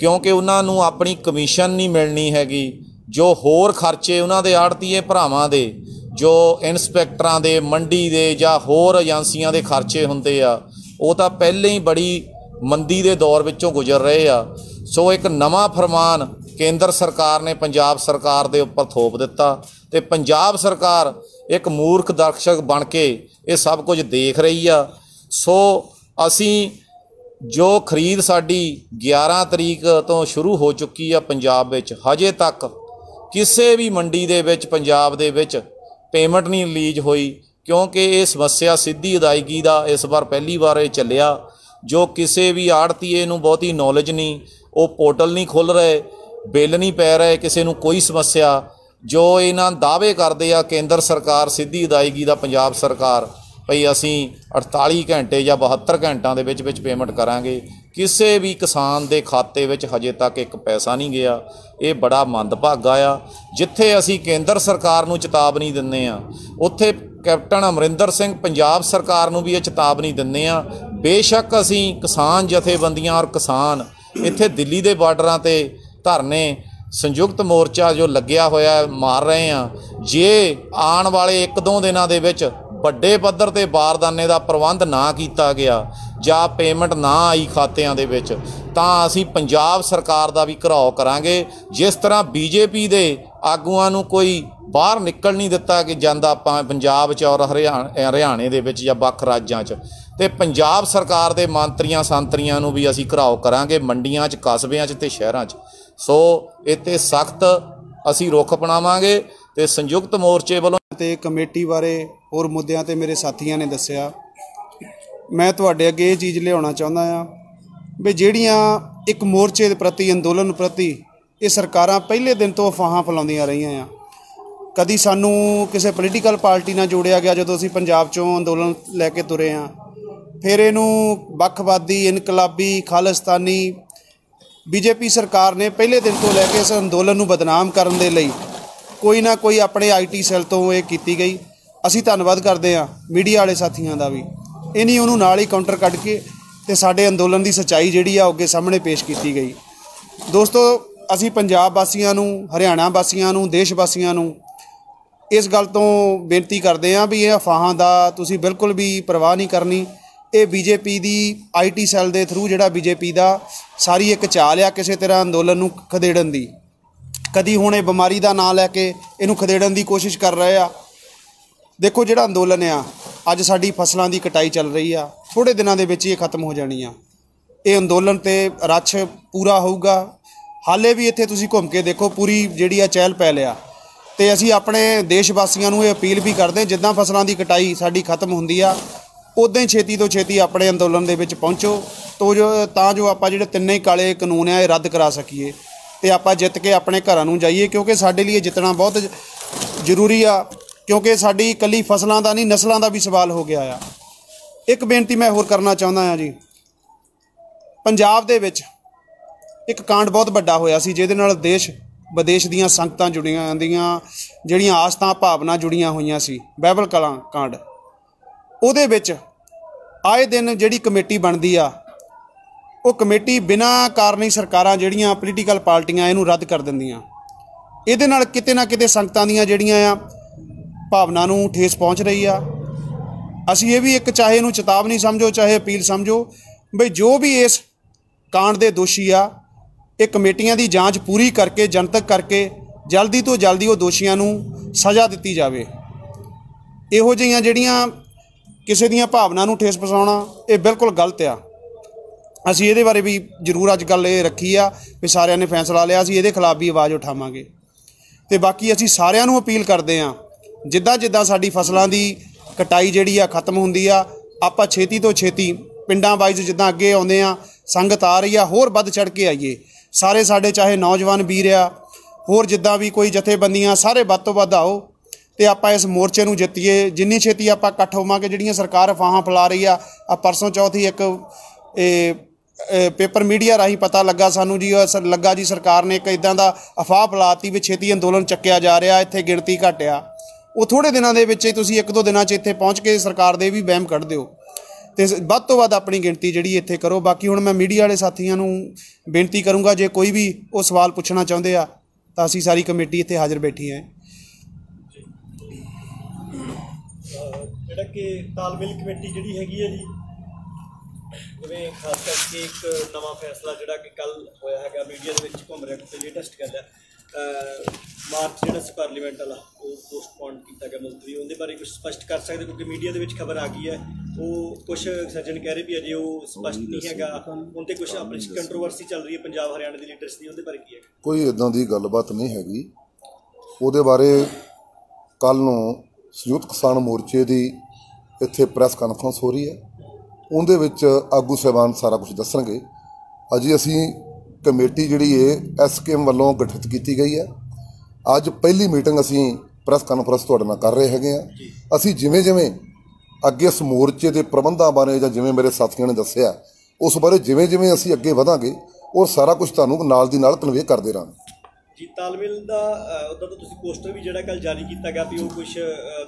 ਕਿਉਂਕਿ ਉਹਨਾਂ ਨੂੰ ਆਪਣੀ ਕਮਿਸ਼ਨ ਨਹੀਂ ਮਿਲਣੀ ਹੈਗੀ। ਜੋ ਹੋਰ ਖਰਚੇ ਉਹਨਾਂ ਦੇ ਆੜਤੀਏ ਭਰਾਵਾਂ ਦੇ, ਜੋ ਇਨਸਪੈਕਟਰਾਂ ਦੇ, ਮੰਡੀ ਦੇ ਜਾਂ ਹੋਰ ਏਜੰਸੀਆਂ ਦੇ ਖਰਚੇ ਹੁੰਦੇ ਆ, ਉਹ ਤਾਂ ਪਹਿਲਾਂ ਹੀ ਬੜੀ ਮੰਦੀ ਦੇ ਦੌਰ ਵਿੱਚੋਂ ਗੁਜ਼ਰ ਰਹੇ ਆ। ਸੋ ਇੱਕ ਨਵਾਂ ਫਰਮਾਨ ਕੇਂਦਰ ਸਰਕਾਰ ਨੇ ਪੰਜਾਬ ਸਰਕਾਰ ਦੇ ਉੱਪਰ ਥੋਪ ਦਿੱਤਾ ਤੇ ਪੰਜਾਬ ਸਰਕਾਰ ਇੱਕ ਮੂਰਖ ਦਰਸ਼ਕ ਬਣ ਕੇ ਇਹ ਸਭ ਕੁਝ ਦੇਖ ਰਹੀ ਆ। ਸੋ ਅਸੀਂ ਜੋ ਖਰੀਦ ਸਾਡੀ 11 ਤਰੀਕ ਤੋਂ ਸ਼ੁਰੂ ਹੋ ਚੁੱਕੀ ਆ ਪੰਜਾਬ ਵਿੱਚ, ਹਜੇ ਤੱਕ ਕਿਸੇ ਵੀ ਮੰਡੀ ਦੇ ਵਿੱਚ, ਪੰਜਾਬ ਦੇ ਵਿੱਚ ਪੇਮੈਂਟ ਨਹੀਂ ਰਿਲੀਜ਼ ਹੋਈ, ਕਿਉਂਕਿ ਇਹ ਸਮੱਸਿਆ ਸਿੱਧੀ ਅਦਾਇਗੀ ਦਾ ਇਸ ਵਾਰ ਪਹਿਲੀ ਵਾਰ ਇਹ ਚੱਲਿਆ। ਜੋ ਕਿਸੇ ਵੀ ਆੜਤੀਏ ਨੂੰ ਬਹੁਤੀ ਨੌਲੇਜ ਨਹੀਂ, ਉਹ ਪੋਰਟਲ ਨਹੀਂ ਖੁੱਲ ਰਹੇ ਬਿੱਲ ਨਹੀਂ ਪੈ ਰਹੇ ਕਿਸੇ ਨੂੰ ਕੋਈ ਸਮੱਸਿਆ। ਜੋ ਇਹਨਾਂ ਦਾਅਵੇ ਕਰਦੇ ਆ, ਕੇਂਦਰ ਸਰਕਾਰ ਸਿੱਧੀ ਅਦਾਇਗੀ ਦਾ ਪੰਜਾਬ ਸਰਕਾਰ, ਭਈ ਅਸੀਂ 48 ਘੰਟੇ ਜਾਂ 72 ਘੰਟਿਆਂ ਦੇ ਵਿੱਚ ਵਿੱਚ ਪੇਮੈਂਟ ਕਰਾਂਗੇ। ਕਿਸੇ ਵੀ ਕਿਸਾਨ ਦੇ ਖਾਤੇ ਵਿੱਚ ਹਜੇ ਤੱਕ ਇੱਕ ਪੈਸਾ ਨਹੀਂ ਗਿਆ। ਇਹ ਬੜਾ ਮੰਦਭਾਗਾ ਆ। ਜਿੱਥੇ ਅਸੀਂ ਕੇਂਦਰ ਸਰਕਾਰ ਨੂੰ ਚੇਤਾਵਨੀ ਦਿੰਨੇ ਆ, ਉੱਥੇ ਕੈਪਟਨ ਅਮਰਿੰਦਰ ਸਿੰਘ ਪੰਜਾਬ ਸਰਕਾਰ ਨੂੰ ਵੀ ਇਹ ਚੇਤਾਵਨੀ ਦਿੰਨੇ ਆ, ਬੇਸ਼ੱਕ ਅਸੀਂ ਕਿਸਾਨ ਜਥੇਬੰਦੀਆਂ ਔਰ ਕਿਸਾਨ ਇੱਥੇ ਦਿੱਲੀ ਦੇ ਬਾਰਡਰਾਂ ਤੇ ਧਰਨੇ, ਸੰਯੁਕਤ ਮੋਰਚਾ ਜੋ ਲੱਗਿਆ ਹੋਇਆ ਮਾਰ ਰਹੇ ਆ ਜੇ ਆਉਣ ਵਾਲੇ ਇੱਕ ਦੋ ਦਿਨਾਂ ਦੇ ਵਿੱਚ ਵੱਡੇ ਪੱਧਰ ਤੇ ਬਾਰਦਾਨੇ ਦਾ ਪ੍ਰਬੰਧ ਨਾ ਕੀਤਾ ਗਿਆ ਜਾਂ ਪੇਮੈਂਟ ਨਾ ਆਈ ਖਾਤਿਆਂ ਦੇ ਵਿੱਚ, ਤਾਂ ਅਸੀਂ ਪੰਜਾਬ ਸਰਕਾਰ ਦਾ ਵੀ ਘਰਾਓ ਕਰਾਂਗੇ। ਜਿਸ ਤਰ੍ਹਾਂ ਬੀਜੇਪੀ ਦੇ ਆਗੂਆਂ ਨੂੰ ਕੋਈ ਬਾਹਰ ਨਿਕਲ ਨਹੀਂ ਦਿੱਤਾ ਕਿ ਜਾਂਦਾ ਆਪਾਂ ਪੰਜਾਬ 'ਚ ਔਰ ਹਰਿਆਣਾ ਹਰਿਆਣੇ ਦੇ ਵਿੱਚ ਜਾਂ ਵੱਖ ਰਾਜਾਂ 'ਚ, ਤੇ ਪੰਜਾਬ ਸਰਕਾਰ ਦੇ ਮੰਤਰੀਆਂ ਸੰਤਰੀਆਂ ਨੂੰ ਵੀ ਅਸੀਂ ਘਰਾਓ ਕਰਾਂਗੇ, ਮੰਡੀਆਂ 'ਚ, ਕਸਬਿਆਂ 'ਚ ਤੇ ਸ਼ਹਿਰਾਂ 'ਚ। ਸੋ ਇੱਥੇ ਸਖਤ ਅਸੀਂ ਰੁਖ ਅਪਣਾਵਾਂਗੇ ਤੇ ਸੰਯੁਕਤ ਮੋਰਚੇ ਵੱਲੋਂ ਤੇ ਕਮੇਟੀ ਬਾਰੇ ਹੋਰ ਮੁੱਦਿਆਂ ਤੇ ਮੇਰੇ ਸਾਥੀਆਂ ਨੇ ਦੱਸਿਆ। ਮੈਂ ਤੁਹਾਡੇ ਅੱਗੇ ਇਹ ਚੀਜ਼ ਲਿਆਉਣਾ ਚਾਹੁੰਦਾ ਆ ਵੀ ਜਿਹੜੀਆਂ ਇੱਕ ਮੋਰਚੇ ਦੇ ਪ੍ਰਤੀ, ਅੰਦੋਲਨ ਪ੍ਰਤੀ ਇਹ ਸਰਕਾਰਾਂ ਪਹਿਲੇ ਦਿਨ ਤੋਂ ਅਫਵਾਹਾਂ ਫੈਲਾਉਂਦੀਆਂ ਰਹੀਆਂ ਆ। ਕਦੀ ਸਾਨੂੰ ਕਿਸੇ ਪੋਲੀਟੀਕਲ ਪਾਰਟੀ ਨਾਲ ਜੋੜਿਆ ਗਿਆ ਜਦੋਂ ਅਸੀਂ ਪੰਜਾਬ ਚੋਂ ਅੰਦੋਲਨ ਲੈ ਕੇ ਤੁਰੇ ਹਾਂ। ਫਿਰ ਇਹਨੂੰ ਵੱਖਵਾਦੀ, ਇਨਕਲਾਬੀ, ਖਾਲਿਸਤਾਨੀ ਬੀਜੇਪੀ ਸਰਕਾਰ ਨੇ ਪਹਿਲੇ ਦਿਨ ਤੋਂ ਲੈ ਕੇ ਇਸ ਅੰਦੋਲਨ ਨੂੰ ਬਦਨਾਮ ਕਰਨ ਦੇ ਲਈ ਕੋਈ ਨਾ ਕੋਈ ਆਪਣੇ ਆਈਟੀ ਸੈੱਲ ਤੋਂ ਇਹ ਕੀਤੀ ਗਈ। ਅਸੀਂ ਧੰਨਵਾਦ ਕਰਦੇ ਹਾਂ ਮੀਡੀਆ ਵਾਲੇ ਸਾਥੀਆਂ ਦਾ ਵੀ। ਇਹ ਨਹੀਂ ਉਹਨੂੰ ਨਾਲ ਹੀ ਕਾਊਂਟਰ ਕੱਢ ਕੇ ਤੇ ਸਾਡੇ ਅੰਦੋਲਨ ਦੀ ਸੱਚਾਈ ਜਿਹੜੀ ਆ ਉਹ ਅੱਗੇ ਸਾਹਮਣੇ ਪੇਸ਼ ਕੀਤੀ ਗਈ। ਦੋਸਤੋ, ਅਸੀਂ ਪੰਜਾਬ ਵਾਸੀਆਂ ਨੂੰ, ਹਰਿਆਣਾ ਵਾਸੀਆਂ ਨੂੰ, ਦੇਸ਼ ਵਾਸੀਆਂ ਨੂੰ ਇਸ ਗੱਲ ਤੋਂ ਬੇਨਤੀ ਕਰਦੇ ਹਾਂ ਵੀ ਇਹ ਅਫਵਾਹਾਂ ਦਾ ਤੁਸੀਂ ਬਿਲਕੁਲ ਵੀ ਪਰਵਾਹ ਨਹੀਂ ਕਰਨੀ। ਇਹ ਬੀਜੇਪੀ ਦੀ ਆਈਟੀ ਸੈੱਲ ਦੇ ਥਰੂ ਜਿਹੜਾ ਬੀਜੇਪੀ ਦਾ ਸਾਰੀ ਇੱਕ ਚਾਲ ਆ ਕਿਸੇ ਤਰ੍ਹਾਂ ਅੰਦੋਲਨ ਨੂੰ ਖਦੇੜਨ ਦੀ। ਕਦੀ ਹੁਣ ਇਹ ਬਿਮਾਰੀ ਦਾ ਨਾਂ ਲੈ ਕੇ ਇਹਨੂੰ ਖਦੇੜਨ ਦੀ ਕੋਸ਼ਿਸ਼ ਕਰ ਰਹੇ ਆ। ਦੇਖੋ ਜਿਹੜਾ ਅੰਦੋਲਨ ਆ, ਅੱਜ ਸਾਡੀ ਫਸਲਾਂ ਦੀ ਕਟਾਈ ਚੱਲ ਰਹੀ ਆ ਥੋੜੇ ਦਿਨਾਂ ਦੇ ਵਿੱਚ ਹੀ ਇਹ ਖਤਮ ਹੋ ਜਾਣੀ ਆ। ਇਹ ਅੰਦੋਲਨ ਤੇ ਰੱਛ ਪੂਰਾ ਹੋਊਗਾ। ਹਾਲੇ ਵੀ ਇੱਥੇ ਤੁਸੀਂ ਘੁੰਮ ਕੇ ਦੇਖੋ ਪੂਰੀ ਜਿਹੜੀ ਆ ਚਹਿਲ ਪੈ ਲਿਆ ਤੇ ਅਸੀਂ ਆਪਣੇ ਦੇਸ਼ ਵਾਸੀਆਂ ਨੂੰ ਇਹ ਅਪੀਲ ਵੀ ਕਰਦੇ ਜਿੱਦਾਂ ਫਸਲਾਂ ਦੀ ਕਟਾਈ ਸਾਡੀ ਖਤਮ ਹੁੰਦੀ ਆ ਉਦਾਂ ਹੀ ਛੇਤੀ ਤੋਂ ਛੇਤੀ ਆਪਣੇ ਅੰਦੋਲਨ ਦੇ ਵਿੱਚ ਪਹੁੰਚੋ। ਤੋ ਜੋ, ਤਾਂ ਜੋ ਆਪਾਂ ਜਿਹੜੇ ਤਿੰਨੇ ਹੀ ਕਾਲੇ ਕਾਨੂੰਨ ਆ, ਇਹ ਰੱਦ ਕਰਾ ਸਕੀਏ। ਤੇ ਆਪਾਂ ਜਿੱਤ ਕੇ ਆਪਣੇ ਘਰਾਂ ਨੂੰ ਜਾਈਏ, ਕਿਉਂਕਿ ਸਾਡੇ ਲਈ ਇਹ ਜਿੱਤਣਾ ਬਹੁਤ ਜ਼ਰੂਰੀ ਆ। ਕਿਉਂਕਿ ਸਾਡੀ ਇਕੱਲੀ ਫਸਲਾਂ ਦਾ ਨਹੀਂ, ਨਸਲਾਂ ਦਾ ਵੀ ਸਵਾਲ ਹੋ ਗਿਆ ਆ। ਇੱਕ ਬੇਨਤੀ ਮੈਂ ਹੋਰ ਕਰਨਾ ਚਾਹੁੰਦਾ ਹਾਂ ਜੀ। ਪੰਜਾਬ ਦੇ ਵਿੱਚ ਇੱਕ ਕਾਂਡ ਬਹੁਤ ਵੱਡਾ ਹੋਇਆ ਸੀ, ਜਿਹਦੇ ਨਾਲ ਦੇਸ਼, ਵਿਦੇਸ਼ ਦੀਆਂ ਸੰਗਤਾਂ ਜੁੜੀਆਂ, ਦੀਆਂ ਜਿਹੜੀਆਂ ਆਸਤਾਂ ਭਾਵਨਾ ਜੁੜੀਆਂ ਹੋਈਆਂ ਸੀ। ਬਾਈਬਲ ਕਲਾਂ ਕਾਂਡ। ਉਹਦੇ ਵਿੱਚ ਆਏ ਦਿਨ ਜਿਹੜੀ ਕਮੇਟੀ ਬਣਦੀ ਆ, ਉਹ ਕਮੇਟੀ ਬਿਨਾਂ ਕਾਰਨੀ ਸਰਕਾਰਾਂ ਜਿਹੜੀਆਂ ਪੋਲੀਟੀਕਲ ਪਾਰਟੀਆਂ ਇਹਨੂੰ ਰੱਦ ਕਰ ਦਿੰਦੀਆਂ। ਇਹਦੇ ਨਾਲ ਕਿਤੇ ਨਾ ਕਿਤੇ ਸੰਗਤਾਂ ਦੀਆਂ ਜਿਹੜੀਆਂ ਆ, ਭਾਵਨਾ ਨੂੰ ਠੇਸ ਪਹੁੰਚ ਰਹੀ ਆ। ਅਸੀਂ ਇਹ ਵੀ ਇੱਕ ਚਾਹੇ ਇਹਨੂੰ ਚੇਤਾਵਨੀ ਸਮਝੋ, ਚਾਹੇ ਅਪੀਲ ਸਮਝੋ, ਬਈ ਜੋ ਵੀ ਇਸ ਕਾਂਡ ਦੇ ਦੋਸ਼ੀ ਆ, ਇਹ ਕਮੇਟੀਆਂ ਦੀ ਜਾਂਚ ਪੂਰੀ ਕਰਕੇ, ਜਨਤਕ ਕਰਕੇ, ਜਲਦੀ ਤੋਂ ਜਲਦੀ ਉਹ ਦੋਸ਼ੀਆਂ ਨੂੰ ਸਜ਼ਾ ਦਿੱਤੀ ਜਾਵੇ। ਇਹੋ ਜਿਹੀਆਂ ਜਿਹੜੀਆਂ ਕਿਸੇ ਦੀਆਂ ਭਾਵਨਾ ਨੂੰ ਠੇਸ ਪਹੁੰਚਾਉਣਾ, ਇਹ ਬਿਲਕੁਲ ਗਲਤ ਆ। ਅਸੀਂ ਇਹਦੇ ਬਾਰੇ ਵੀ ਜ਼ਰੂਰ ਅੱਜ ਗੱਲ ਇਹ ਰੱਖੀ ਆ ਵੀ ਸਾਰਿਆਂ ਨੇ ਫੈਸਲਾ ਲਿਆ, ਅਸੀਂ ਇਹਦੇ ਖਿਲਾਫ ਵੀ ਆਵਾਜ਼ ਉਠਾਵਾਂਗੇ। ਤੇ ਬਾਕੀ ਅਸੀਂ ਸਾਰਿਆਂ ਨੂੰ ਅਪੀਲ ਕਰਦੇ ਆ ਜਿੱਦਾਂ ਜਿੱਦਾਂ ਸਾਡੀ ਫਸਲਾਂ ਦੀ ਕਟਾਈ ਜਿਹੜੀ ਆ ਖਤਮ ਹੁੰਦੀ ਆ, ਆਪਾਂ ਛੇਤੀ ਤੋਂ ਛੇਤੀ ਪਿੰਡਾਂ ਵਾਈਜ਼ ਜਿੱਦਾਂ ਅੱਗੇ ਆਉਂਦੇ ਆ ਸੰਗਤ ਆ ਰਹੀ ਆ, ਹੋਰ ਵੱਧ ਚੜ ਕੇ ਆਈਏ। ਸਾਰੇ ਸਾਡੇ ਚਾਹੇ ਨੌਜਵਾਨ ਵੀਰ ਆ, ਹੋਰ ਜਿੱਦਾਂ ਵੀ ਕੋਈ ਜਥੇਬੰਦੀਆਂ, ਸਾਰੇ ਵੱਧ ਤੋਂ ਵੱਧ ਆਓ। ਤੇ ਆਪਾਂ ਇਸ ਮੋਰਚੇ ਨੂੰ ਜਿੱਤੀਏ। ਜਿੰਨੀ ਛੇਤੀ ਆਪਾਂ ਇਕੱਠ ਹੋਵਾਂਗੇ, ਜਿਹੜੀਆਂ ਸਰਕਾਰ ਅਫਵਾਹਾਂ ਫੈਲਾ ਰਹੀ ਆ ਆ ਪਰਸੋਂ ਚੌਥੀ ਇੱਕ ਇਹ ਪੇਪਰ ਮੀਡੀਆ ਰਾਹੀਂ ਪਤਾ ਲੱਗਾ ਸਾਨੂੰ ਜੀ ਲੱਗਾ ਜੀ ਸਰਕਾਰ ਨੇ ਇੱਕ ਇਦਾਂ ਦਾ ਅਫਵਾਹ ਫੈਲਾਤੀ ਵੀ ਛੇਤੀ ਅੰਦੋਲਨ ਚੱਕਿਆ ਜਾ ਰਿਹਾ, ਇੱਥੇ ਗਿਣਤੀ ਘਟਿਆ। ਉਹ ਥੋੜੇ ਦਿਨਾਂ ਦੇ ਵਿੱਚ ਹੀ ਤੁਸੀਂ ਇੱਕ ਦੋ ਦਿਨਾਂ 'ਚ ਇੱਥੇ ਪਹੁੰਚ ਕੇ ਸਰਕਾਰ ਦੇ ਵੀ ਵਹਿਮ ਕੱਢ ਦਿਓ। ਤੇ ਵੱਧ ਤੋਂ ਵੱਧ ਆਪਣੀ ਗਿਣਤੀ ਜਿਹੜੀ ਇੱਥੇ ਕਰੋ। ਬਾਕੀ ਹੁਣ ਮੈਂ ਮੀਡੀਆ ਵਾਲੇ ਸਾਥੀਆਂ ਨੂੰ ਬੇਨਤੀ ਕਰੂੰਗਾ, ਜੇ ਕੋਈ ਵੀ ਉਹ ਸਵਾਲ ਪੁੱਛਣਾ ਚਾਹੁੰਦੇ ਆ, ਤਾਂ ਅਸੀਂ ਸਾਰੀ ਕਮੇਟੀ ਇੱਥੇ ਹਾਜ਼ਰ ਬੈਠੀ ਹੈ। ਜਿਹੜਾ ਕਿ ਤਾਲਮੇਲ ਕਮੇਟੀ ਜਿਹੜੀ ਹੈਗੀ ਹੈ ਜੀ, ਜਿਵੇਂ ਖਾਸ ਕਰਕੇ ਇੱਕ ਨਵਾਂ ਫੈਸਲਾ ਜਿਹੜਾ ਕਿ ਕੱਲ ਹੋਇਆ ਹੈਗਾ, ਮੀਡੀਆ ਦੇ ਵਿੱਚ ਘੁੰਮ ਰਿਹਾ ਤੇ ਲੇਟੈਸਟ ਗੱਲ ਹੈ ਮਾਰਚ ਜਿਹੜਾ ਸੀ ਪਾਰਲੀਮੈਂਟ ਵਾਲਾ, ਉਹ ਪੋਸਟਪੋਨ ਕੀਤਾ ਗਿਆ ਮੁਲਤਵੀ, ਉਹਦੇ ਬਾਰੇ ਕੁਝ ਸਪਸ਼ਟ ਕਰ ਸਕਦੇ ਕਿਉਂਕਿ ਮੀਡੀਆ ਦੇ ਵਿੱਚ ਖਬਰ ਆ ਗਈ ਹੈ, ਉਹ ਕੁਝ ਸੱਜਣ ਕਹਿ ਰਹੇ ਵੀ ਅਜੇ ਉਹ ਸਪਸ਼ਟ ਨਹੀਂ ਹੈਗਾ, ਹੁਣ ਤੇ ਕੁਝ ਆਪਣੀ ਕੰਟਰੋਵਰਸੀ ਚੱਲ ਰਹੀ ਹੈ, ਪੰਜਾਬ ਹਰਿਆਣਾ ਦੇ ਲੀਡਰਸ ਦੀ, ਉਹਦੇ ਬਾਰੇ ਕੀ ਹੈ? ਕੋਈ ਇਦਾਂ ਦੀ ਗੱਲਬਾਤ ਨਹੀਂ ਹੈਗੀ। ਉਹਦੇ ਬਾਰੇ ਕੱਲ ਨੂੰ ਸੰਯੁਕਤ ਕਿਸਾਨ ਮੋਰਚੇ ਦੀ ਇੱਥੇ ਪ੍ਰੈਸ ਕਾਨਫਰੰਸ ਹੋ ਰਹੀ ਹੈ। ਉਹਦੇ ਵਿੱਚ ਆਗੂ ਸਾਹਿਬਾਨ ਸਾਰਾ ਕੁਝ ਦੱਸਣਗੇ। ਅਜੇ ਅਸੀਂ ਕਮੇਟੀ ਜਿਹੜੀ ਹੈ ਐਸਕੇਐਮ ਵੱਲੋਂ ਗਠਿਤ ਕੀਤੀ ਗਈ ਹੈ। ਅੱਜ ਪਹਿਲੀ ਮੀਟਿੰਗ ਅਸੀਂ ਪ੍ਰੈਸ ਕਾਨਫਰੰਸ ਤੁਹਾਡੇ ਨਾਲ ਕਰ ਰਹੇ ਹੈਗੇ ਆ ਅਸੀਂ ਜਿਵੇਂ ਜਿਵੇਂ ਅੱਗੇ ਇਸ ਮੋਰਚੇ ਦੇ ਪ੍ਰਬੰਧਾਂ ਬਾਰੇ ਜਾਂ ਜਿਵੇਂ ਮੇਰੇ ਸਾਥੀਆਂ ਨੇ ਦੱਸਿਆ, ਉਸ ਬਾਰੇ ਜਿਵੇਂ ਜਿਵੇਂ ਅਸੀਂ ਅੱਗੇ ਵਧਾਂਗੇ, ਉਹ ਸਾਰਾ ਕੁਝ ਤੁਹਾਨੂੰ ਨਾਲ ਦੀ ਨਾਲ ਕਨਵੇ ਕਰਦੇ ਰਹਾਂਗੇ। ਜੀ, ਤਾਲਮੇਲ ਦਾ ਉਹਦਾ ਤਾਂ ਤੁਸੀਂ ਪੋਸਟਰ ਵੀ ਜਿਹੜਾ ਕੱਲ ਜਾਰੀ ਕੀਤਾ ਗਿਆ ਵੀ ਉਹ ਕੁਝ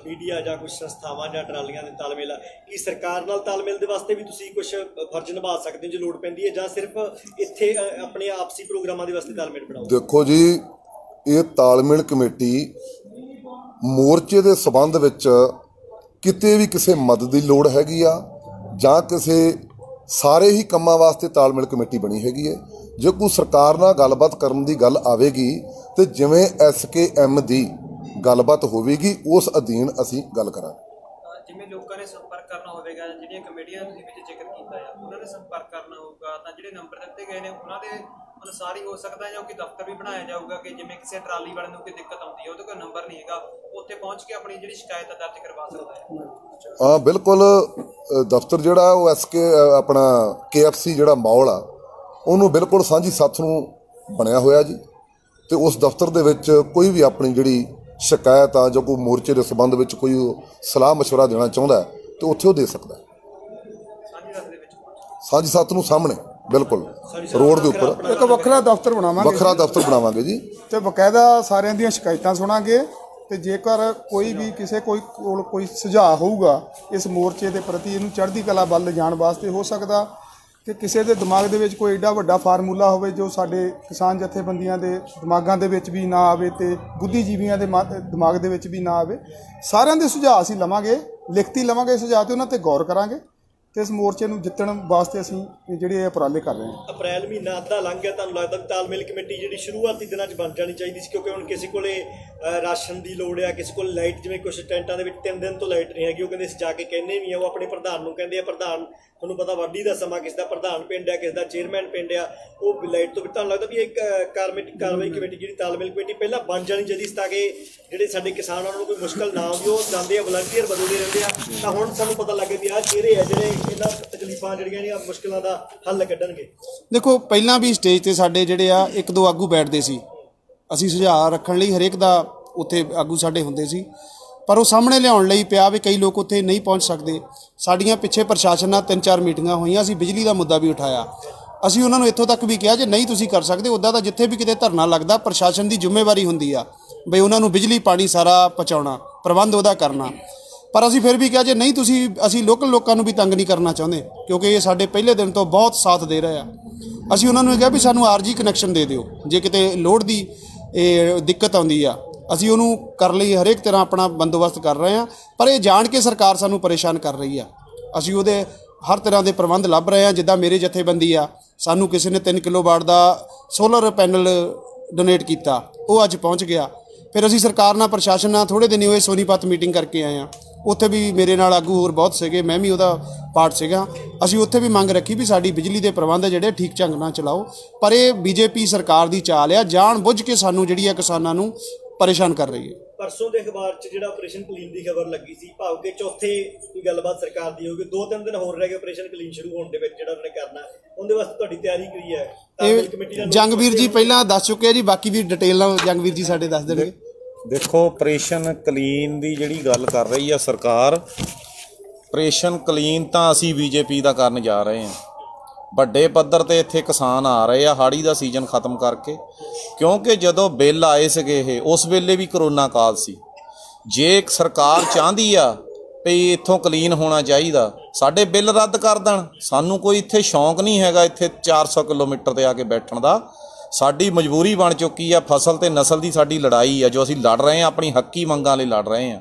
ਮੀਡੀਆ ਜਾਂ ਕੁਝ ਸੰਸਥਾਵਾਂ ਜਾਂ ਟਰਾਲੀਆਂ ਦੇ ਤਾਲਮੇਲ ਆ, ਕੀ ਸਰਕਾਰ ਨਾਲ ਤਾਲਮੇਲ ਦੇ ਵਾਸਤੇ ਵੀ ਤੁਸੀਂ ਕੁਝ ਫਰਜ਼ ਨਿਭਾ ਸਕਦੇ ਹੋ ਜੇ ਲੋੜ ਪੈਂਦੀ ਹੈ ਜਾਂ ਸਿਰਫ ਇੱਥੇ ਆਪਣੇ ਆਪਸੀ ਪ੍ਰੋਗਰਾਮਾਂ ਦੇ ਵਾਸਤੇ ਤਾਲਮੇਲ ਬਣਾਓ? ਦੇਖੋ ਜੀ, ਇਹ ਤਾਲਮੇਲ ਕਮੇਟੀ ਮੋਰਚੇ ਦੇ ਸਬੰਧ ਵਿੱਚ ਕਿਤੇ ਵੀ ਕਿਸੇ ਮਦਦ ਦੀ ਲੋੜ ਹੈਗੀ ਆ ਜਾਂ ਕਿਸੇ ਸਾਰੇ ਹੀ ਕੰਮਾਂ ਵਾਸਤੇ ਤਾਲਮੇਲ ਕਮੇਟੀ ਬਣੀ ਹੈਗੀ ਹੈ। ਜੇ ਕੋਈ ਸਰਕਾਰ ਨਾਲ ਗੱਲਬਾਤ ਕਰਨ ਦੀ ਗੱਲ ਆਵੇਗੀ ਤੇ ਜਿਵੇਂ ਐਸਕੇਐਮ ਦੀ ਗੱਲਬਾਤ ਹੋਵੇਗੀ ਉਸ ਅਧੀਨ ਅਸੀਂ ਗੱਲ ਕਰਾਂਗੇ। ਜਿਵੇਂ ਲੋਕਾਂ ਨੇ ਸੰਪਰਕ ਕਰਨਾ ਹੋਵੇਗਾ ਜਿਹੜੀਆਂ ਕਮੇਟੀਆਂ ਤੁਸੀਂ ਵਿੱਚ ਜ਼ਿਕਰ ਕੀਤਾ ਆ ਉਹਨਾਂ ਨੇ ਸੰਪਰਕ ਕਰਨਾ ਹੋਊਗਾ ਤਾਂ ਜਿਹੜੇ ਨੰਬਰ ਦਿੱਤੇ ਗਏ ਨੇ ਉਹਨਾਂ ਦੇ ਅਨੁਸਾਰ ਹੀ ਹੋ ਸਕਦਾ ਹੈ ਜਾਂ ਕੋਈ ਦਫ਼ਤਰ ਵੀ ਬਣਾਇਆ ਜਾਊਗਾ ਕਿ ਜਿਵੇਂ ਕਿਸੇ ਟਰਾਲੀ ਵਾਲੇ ਨੂੰ ਕੋਈ ਦਿੱਕਤ ਆਉਂਦੀ ਹੈ ਉਹਦੇ ਕੋਲ ਨੰਬਰ ਨਹੀਂ ਹੈਗਾ ਉੱਥੇ ਪਹੁੰਚ ਕੇ ਆਪਣੀ ਜਿਹੜੀ ਸ਼ਿਕਾਇਤ ਹੈ ਦਰਜ ਕਰਵਾ ਸਕਦਾ ਹੈ। ਹਾਂ ਬਿਲਕੁਲ ਦਫ਼ਤਰ ਜਿਹੜਾ ਉਹ ਐਸਕੇ ਆਪਣਾ ਕੇਐਫਸੀ ਜਿਹੜਾ ਮਾਹੌਲ ਆ ਉਹਨੂੰ ਬਿਲਕੁਲ ਸਾਂਝੀ ਸੱਥ ਨੂੰ ਬਣਿਆ ਹੋਇਆ ਜੀ ਤੇ ਉਸ ਦਫ਼ਤਰ ਦੇ ਵਿੱਚ ਕੋਈ ਵੀ ਆਪਣੀ ਜਿਹੜੀ ਸ਼ਿਕਾਇਤ ਆ ਜਾਂ ਕੋਈ ਮੋਰਚੇ ਦੇ ਸੰਬੰਧ ਵਿੱਚ ਕੋਈ ਸਲਾਹ مشورہ ਦੇਣਾ ਚਾਹੁੰਦਾ ਹੈ ਤੇ ਉੱਥੇ ਉਹ ਦੇ ਸਕਦਾ ਹੈ ਸਾਂਝੀ ਸੱਤ ਨੂੰ ਸਾਹਮਣੇ ਬਿਲਕੁਲ ਰੋਡ ਦੇ ਉੱਪਰ ਇੱਕ ਵੱਖਰਾ ਦਫ਼ਤਰ ਬਣਾਵਾਂਗੇ ਵੱਖਰਾ ਦਫ਼ਤਰ ਬਣਾਵਾਂਗੇ ਜੀ ਤੇ ਬਕਾਇਦਾ ਸਾਰਿਆਂ ਦੀਆਂ ਸ਼ਿਕਾਇਤਾਂ ਸੁਣਾਂਗੇ ਤੇ ਜੇਕਰ ਕੋਈ ਵੀ ਕਿਸੇ ਕੋਈ ਕੋਲ ਕੋਈ ਸੁਝਾਅ ਹੋਊਗਾ ਇਸ ਮੋਰਚੇ ਦੇ ਪ੍ਰਤੀ ਇਹਨੂੰ ਚੜ੍ਹਦੀ ਕਲਾ ਵੱਲ ਲਿਜਾਣ ਵਾਸਤੇ ਹੋ ਸਕਦਾ ਕਿ ਕਿਸੇ ਦੇ ਦਿਮਾਗ ਦੇ ਵਿੱਚ ਕੋਈ ਏਡਾ ਵੱਡਾ ਫਾਰਮੂਲਾ ਹੋਵੇ ਜੋ ਸਾਡੇ ਕਿਸਾਨ ਜਥੇਬੰਦੀਆਂ ਦੇ ਦਿਮਾਗਾਂ ਦੇ ਵਿੱਚ ਵੀ ਨਾ ਆਵੇ ਤੇ ਬੁੱਧੀਜੀਵੀਆਂ ਦੇ ਮਾ- ਦਿਮਾਗ ਦੇ ਵਿੱਚ ਵੀ ਨਾ ਆਵੇ, ਸਾਰਿਆਂ ਦੇ ਸੁਝਾਅ ਅਸੀਂ ਲਵਾਂਗੇ, ਲਿਖਤੀ ਲਵਾਂਗੇ ਸੁਝਾਅ ਤੇ ਉਹਨਾਂ ਤੇ ਗੌਰ ਕਰਾਂਗੇ ਤੇ ਇਸ ਮੋਰਚੇ ਨੂੰ ਜਿੱਤਣ ਵਾਸਤੇ ਅਸੀਂ ਜਿਹੜੇ ਇਹ ਉਪਰਾਲੇ ਕਰ ਰਹੇ ਹਾਂ। ਅਪ੍ਰੈਲ ਮਹੀਨਾ ਅੱਧਾ ਲੰਘ ਗਿਆ, ਤੁਹਾਨੂੰ ਲੱਗਦਾ ਵੀ ਤਾਲਮੇਲ ਕਮੇਟੀ ਜਿਹੜੀ ਸ਼ੁਰੂਆਤੀ ਦਿਨਾਂ 'ਚ ਬਣ ਜਾਣੀ ਚਾਹੀਦੀ ਸੀ, ਕਿਉਂਕਿ ਹੁਣ ਕਿਸੇ ਕੋਲੇ ਰਾਸ਼ਨ ਦੀ ਲੋੜ ਆ, ਕਿਸੇ ਕੋਲ ਲਾਈਟ ਜਿਵੇਂ ਕੁਝ ਟੈਂਟਾਂ ਦੇ ਵਿੱਚ ਤਿੰਨ ਦਿਨ ਤੋਂ ਲਾਈਟ ਨਹੀਂ ਹੈਗੀ, ਉਹ ਕਹਿੰਦੇ ਅਸੀਂ ਜਾ ਕੇ ਕਹਿੰਦੇ ਵੀ ਆ, ਉਹ ਆਪਣੇ ਪ੍ਰਧਾਨ ਨੂੰ ਕਹਿੰਦੇ ਆ, ਪ੍ਰਧਾਨ ਤੁਹਾਨੂੰ ਪਤਾ ਵਾਢੀ ਦਾ ਸਮਾਂ ਕਿਸ ਦਾ ਪ੍ਰਧਾਨ ਪਿੰਡ ਆ ਕਿਸ ਦਾ ਚੇਅਰਮੈਨ ਪਿੰਡ ਆ ਉਹ ਲਾਈਟ ਤੋਂ ਵੀ ਤੁਹਾਨੂੰ ਲੱਗਦਾ ਵੀ ਇੱਕ ਕਾਰਮੇਟੀ ਕਾਰਵਾਈ ਕਮੇਟੀ ਜਿਹੜੀ ਤਾਲਮੇਲ ਕਮੇਟੀ ਪਹਿਲਾਂ ਬਣ ਜਾਣੀ ਚਾਹੀਦੀ ਸੀ ਤਾਂ ਕਿ ਜਿਹੜੇ ਸਾਡੇ ਕਿਸਾਨ ਉਹਨਾਂ ਨੂੰ ਕੋਈ ਮੁਸ਼ਕਲ ਨਾ ਆਉਂਦੀ ਉਹ ਜਾਂਦੇ ਆ ਵਲੰਟੀਅਰ ਬਦਲਦੇ ਰਹਿੰਦੇ ਆ। ਤਾਂ ਹੁਣ ਸਾਨੂੰ ਪਤਾ ਲੱਗੇ ਵੀ ਆਹ ਚਿਹਰੇ ਆ ਜਿਹੜੇ ਇਹਨਾਂ ਤਕਲੀਫਾਂ ਜਿਹੜੀਆਂ ਨੇ ਮੁਸ਼ਕਲਾਂ ਦਾ ਹੱਲ ਕੱਢਣਗੇ। ਦੇਖੋ ਪਹਿਲਾਂ ਵੀ ਸਟੇਜ ਤੇ ਸਾਡੇ ਜਿਹੜੇ ਆ ਇੱਕ ਦੋ ਆਗੂ ਬੈਠਦੇ ਸੀ। ਅਸੀਂ ਸੁਝਾਅ ਰੱਖਣ ਲਈ ਹਰੇਕ ਦਾ ਉੱਥੇ ਆਗੂ ਸਾਡੇ ਹੁੰਦੇ ਸੀ। ਪਰ ਉਹ ਸਾਹਮਣੇ ਲਿਆਉਣ ਲਈ ਪਿਆ ਵੀ ਕਈ ਲੋਕ ਉੱਥੇ ਨਹੀਂ ਪਹੁੰਚ ਸਕਦੇ। ਸਾਡੀਆਂ ਪਿੱਛੇ ਪ੍ਰਸ਼ਾਸਨ ਨਾਲ ਤਿੰਨ ਚਾਰ ਮੀਟਿੰਗਾਂ ਹੋਈਆਂ ਅਸੀਂ ਬਿਜਲੀ ਦਾ ਮੁੱਦਾ ਵੀ ਉਠਾਇਆ। ਅਸੀਂ ਉਹਨਾਂ ਨੂੰ ਇੱਥੋਂ ਤੱਕ ਵੀ ਕਿਹਾ ਜੇ ਨਹੀਂ ਤੁਸੀਂ ਕਰ ਸਕਦੇ, ਉੱਦਾਂ ਤਾਂ ਜਿੱਥੇ ਵੀ ਕਿਤੇ ਧਰਨਾ ਲੱਗਦਾ, ਪ੍ਰਸ਼ਾਸਨ ਦੀ ਜ਼ਿੰਮੇਵਾਰੀ ਹੁੰਦੀ ਆ ਬਈ ਉਹਨਾਂ ਨੂੰ ਬਿਜਲੀ, ਪਾਣੀ ਸਾਰਾ ਪਹੁੰਚਾਉਣਾ, ਪ੍ਰਬੰਧ ਉਹਦਾ ਕਰਨਾ। ਪਰ ਅਸੀਂ ਫਿਰ ਵੀ ਕਿਹਾ ਜੇ ਨਹੀਂ ਤੁਸੀਂ, ਅਸੀਂ ਲੋਕਲ ਲੋਕਾਂ ਨੂੰ ਵੀ ਤੰਗ ਨਹੀਂ ਕਰਨਾ ਚਾਹੁੰਦੇ, ਕਿਉਂਕਿ ਇਹ ਸਾਡੇ ਪਹਿਲੇ ਦਿਨ ਤੋਂ ਬਹੁਤ ਸਾਥ ਦੇ ਰਹੇ ਆ। ਅਸੀਂ ਉਹਨਾਂ ਨੂੰ ਇਹ ਕਿਹਾ ਵੀ ਸਾਨੂੰ ਆਰਜੀ ਕਨੈਕਸ਼ਨ ਦੇ ਦਿਓ, ਜੇ ਕਿਤੇ ਲੋਡ ਦੀ ਇਹ ਦਿੱਕਤ ਆਉਂਦੀ ਆ। ਅਸੀਂ ਉਹਨੂੰ ਕਰ ਲਈ, ਹਰੇਕ ਤਰ੍ਹਾਂ ਆਪਣਾ ਬੰਦੋਬਸਤ ਕਰ ਰਹੇ ਹਾਂ, ਪਰ ਇਹ ਜਾਣ ਕੇ ਸਰਕਾਰ ਸਾਨੂੰ ਪਰੇਸ਼ਾਨ ਕਰ ਰਹੀ ਆ। ਅਸੀਂ ਉਹਦੇ ਹਰ ਤਰ੍ਹਾਂ ਦੇ ਪ੍ਰਬੰਧ ਲੱਭ ਰਹੇ ਹਾਂ, ਜਿੱਦਾਂ ਮੇਰੇ ਜਥੇਬੰਦੀ ਆ, ਸਾਨੂੰ ਕਿਸੇ ਨੇ 3 ਕਿਲੋਵਾਟ ਦਾ ਸੋਲਰ ਪੈਨਲ ਡੋਨੇਟ ਕੀਤਾ, ਉਹ ਅੱਜ ਪਹੁੰਚ ਗਿਆ। ਫਿਰ ਅਸੀਂ ਸਰਕਾਰ ਨਾਲ, ਪ੍ਰਸ਼ਾਸਨ ਨਾਲ ਥੋੜੇ ਦਿਨ ਹੀ ਹੋਏ ਸੋਨੀਪਤ ਮੀਟਿੰਗ ਕਰਕੇ ਆਏ ਆ ਉੱਥੇ ਵੀ ਮੇਰੇ ਨਾਲ ਆਗੂ ਹੋਰ ਬਹੁਤ ਸੀਗੇ, ਮੈਂ ਵੀ ਉਹਦਾ ਪਾਰਟ ਸੀਗਾ। ਅਸੀਂ ਉੱਥੇ ਵੀ ਮੰਗ ਰੱਖੀ ਵੀ ਸਾਡੀ ਬਿਜਲੀ ਦੇ ਪ੍ਰਬੰਧ ਜਿਹੜੇ ਠੀਕ ਢੰਗ ਨਾਲ ਚਲਾਓ, ਪਰ ਇਹ ਬੀਜੇਪੀ ਸਰਕਾਰ ਦੀ ਚਾਲ ਆ ਜਾਣ ਬੁੱਝ ਕੇ ਸਾਨੂੰ ਜਿਹੜੀ ਆ ਕਿਸਾਨਾਂ ਨੂੰ ਪਰੇਸ਼ਾਨ ਕਰ ਰਹੀ ਹੈ। ਪਰਸੋਂ ਦੇ ਅਖਬਾਰ 'ਚ ਜਿਹੜਾ ਆਪਰੇਸ਼ਨ ਕਲੀਨ ਦੀ ਖਬਰ ਲੱਗੀ ਸੀ ਭਾਵ ਕਿ ਚੌਥੇ ਕੋਈ ਗੱਲਬਾਤ ਸਰਕਾਰ ਦੀ ਹੋਊਗੀ ਦੋ ਤਿੰਨ ਦਿਨ ਹੋਰ ਰਹਿ ਗਏ ਆਪਰੇਸ਼ਨ ਕਲੀਨ ਸ਼ੁਰੂ ਹੋਣ ਦੇ ਵਿੱਚ ਜਿਹੜਾ ਉਹਨਾਂ ਕਰਨਾ ਉਹਦੇ ਵਾਸਤੇ ਤੁਹਾਡੀ ਤਿਆਰੀ ਕੀ ਹੈ? ਤਾਲਮੇਲ ਕਮੇਟੀ ਇਹ ਨਾਲ ਜੰਗਵੀਰ ਜੀ ਪਹਿਲਾਂ ਦੱਸ ਚੁੱਕੇ ਆ ਜੀ ਬਾਕੀ ਵੀ ਡਿਟੇਲ ਨਾਲ ਜੰਗਵੀਰ ਜੀ ਸਾਡੇ ਦੱਸ ਦੇਣਗੇ। ਦੇਖੋ ਆਪਰੇਸ਼ਨ ਕਲੀਨ ਦੀ ਜਿਹੜੀ ਗੱਲ ਕਰ ਰਹੀ ਆ ਸਰਕਾਰ ਆਪਰੇਸ਼ਨ ਕਲੀਨ ਤਾਂ ਅਸੀਂ ਬੀਜੇਪੀ ਦਾ ਕਰਨ ਜਾ ਰਹੇ ਹਾਂ। ਵੱਡੇ ਪੱਧਰ ਤੇ ਇੱਥੇ ਕਿਸਾਨ ਆ ਰਹੇ ਆ ਹਾੜੀ ਦਾ ਸੀਜ਼ਨ ਖਤਮ ਕਰਕੇ। ਕਿਉਂਕਿ ਜਦੋਂ ਬਿੱਲ ਆਏ ਸੀਗੇ ਇਹ, ਉਸ ਵੇਲੇ ਵੀ ਕਰੋਨਾ ਕਾਲ ਸੀ। ਜੇ ਸਰਕਾਰ ਚਾਹੁੰਦੀ ਆ ਵੀ ਇੱਥੋਂ ਕਲੀਨ ਹੋਣਾ ਚਾਹੀਦਾ, ਸਾਡੇ ਬਿੱਲ ਰੱਦ ਕਰ ਦੇਣ। ਸਾਨੂੰ ਕੋਈ ਇੱਥੇ ਸ਼ੌਂਕ ਨਹੀਂ ਹੈਗਾ ਇੱਥੇ 400 ਕਿਲੋਮੀਟਰ ਤੇ ਆ ਕੇ ਬੈਠਣ ਦਾ। ਸਾਡੀ ਮਜਬੂਰੀ ਬਣ ਚੁੱਕੀ ਆ, ਫਸਲ ਤੇ ਨਸਲ ਦੀ ਸਾਡੀ ਲੜਾਈ ਆ, ਜੋ ਅਸੀਂ ਲੜ ਰਹੇ ਆ, ਆਪਣੀ ਹੱਕੀ ਮੰਗਾਂ ਲਈ ਲੜ ਰਹੇ ਆ।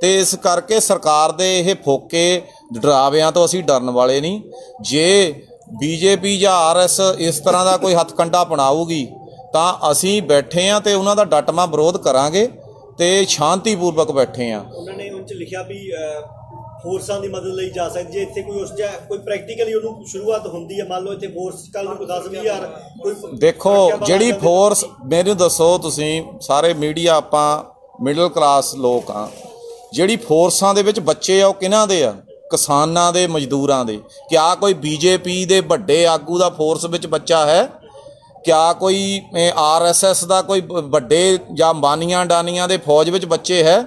ਤੇ ਇਸ ਕਰਕੇ ਸਰਕਾਰ ਦੇ ਇਹ ਫੋਕੇ ਡਰਾਵਿਆਂ ਤੋਂ ਅਸੀਂ ਡਰਨ ਵਾਲੇ ਨਹੀਂ। ਜੇ ਬੀਜੇਪੀ ਜਾਂ ਆਰਐਸ ਇਸ ਤਰ੍ਹਾਂ ਦਾ ਕੋਈ ਹੱਥਕੰਡਾ ਅਪਣਾਊਗੀ ਤਾਂ ਅਸੀਂ ਬੈਠੇ ਆ ਤੇ ਉਹਨਾਂ ਦਾ ਡਟਮਾ ਵਿਰੋਧ ਕਰਾਂਗੇ ਤੇ ਸ਼ਾਂਤੀਪੂਰਵਕ ਬੈਠੇ ਆ ਉਹਨਾਂ ਨੇ ਉਹਨਾਂ 'ਚ ਲਿਖਿਆ ਵੀ ਫੋਰਸਾਂ ਦੀ ਮਦਦ ਲਈ ਜਾ ਸਕਦੀ ਜੇ ਇੱਥੇ ਕੋਈ ਉਸ ਜਾਂ ਕੋਈ ਪ੍ਰੈਕਟੀਕਲੀ ਉਹਨੂੰ ਸ਼ੁਰੂਆਤ ਹੁੰਦੀ ਹੈ ਮੰਨ ਲਓ ਇੱਥੇ ਫੋਰਸ ਕੱਲ ਨੂੰ ਕੋਈ 10000 ਕੋਈ ਦੇਖੋ ਜਿਹੜੀ ਫੋਰਸ ਮੈਨੂੰ ਦੱਸੋ ਤੁਸੀਂ ਸਾਰੇ ਮੀਡੀਆ ਆਪਾਂ ਮਿਡਲ ਕਲਾਸ ਲੋਕ ਆ ਜਿਹੜੀ ਫੋਰਸਾਂ ਦੇ ਵਿੱਚ ਬੱਚੇ ਆ ਉਹ ਕਿਹਨਾਂ ਦੇ ਆ? ਕਿਸਾਨਾਂ ਦੇ, ਮਜ਼ਦੂਰਾਂ ਦੇ। ਕਿਆ ਕੋਈ ਬੀਜੇਪੀ ਦੇ ਵੱਡੇ ਆਗੂ ਦਾ ਫੋਰਸ ਵਿੱਚ ਬੱਚਾ ਹੈ? ਕਿਆ ਕੋਈ ਆਰਐਸਐਸ ਦਾ ਕੋਈ ਵੱਡੇ ਜਾਂ ਬਾਨੀਆਂ ਡਾਨੀਆਂ ਦੇ ਫੌਜ ਵਿੱਚ ਬੱਚੇ ਹੈ?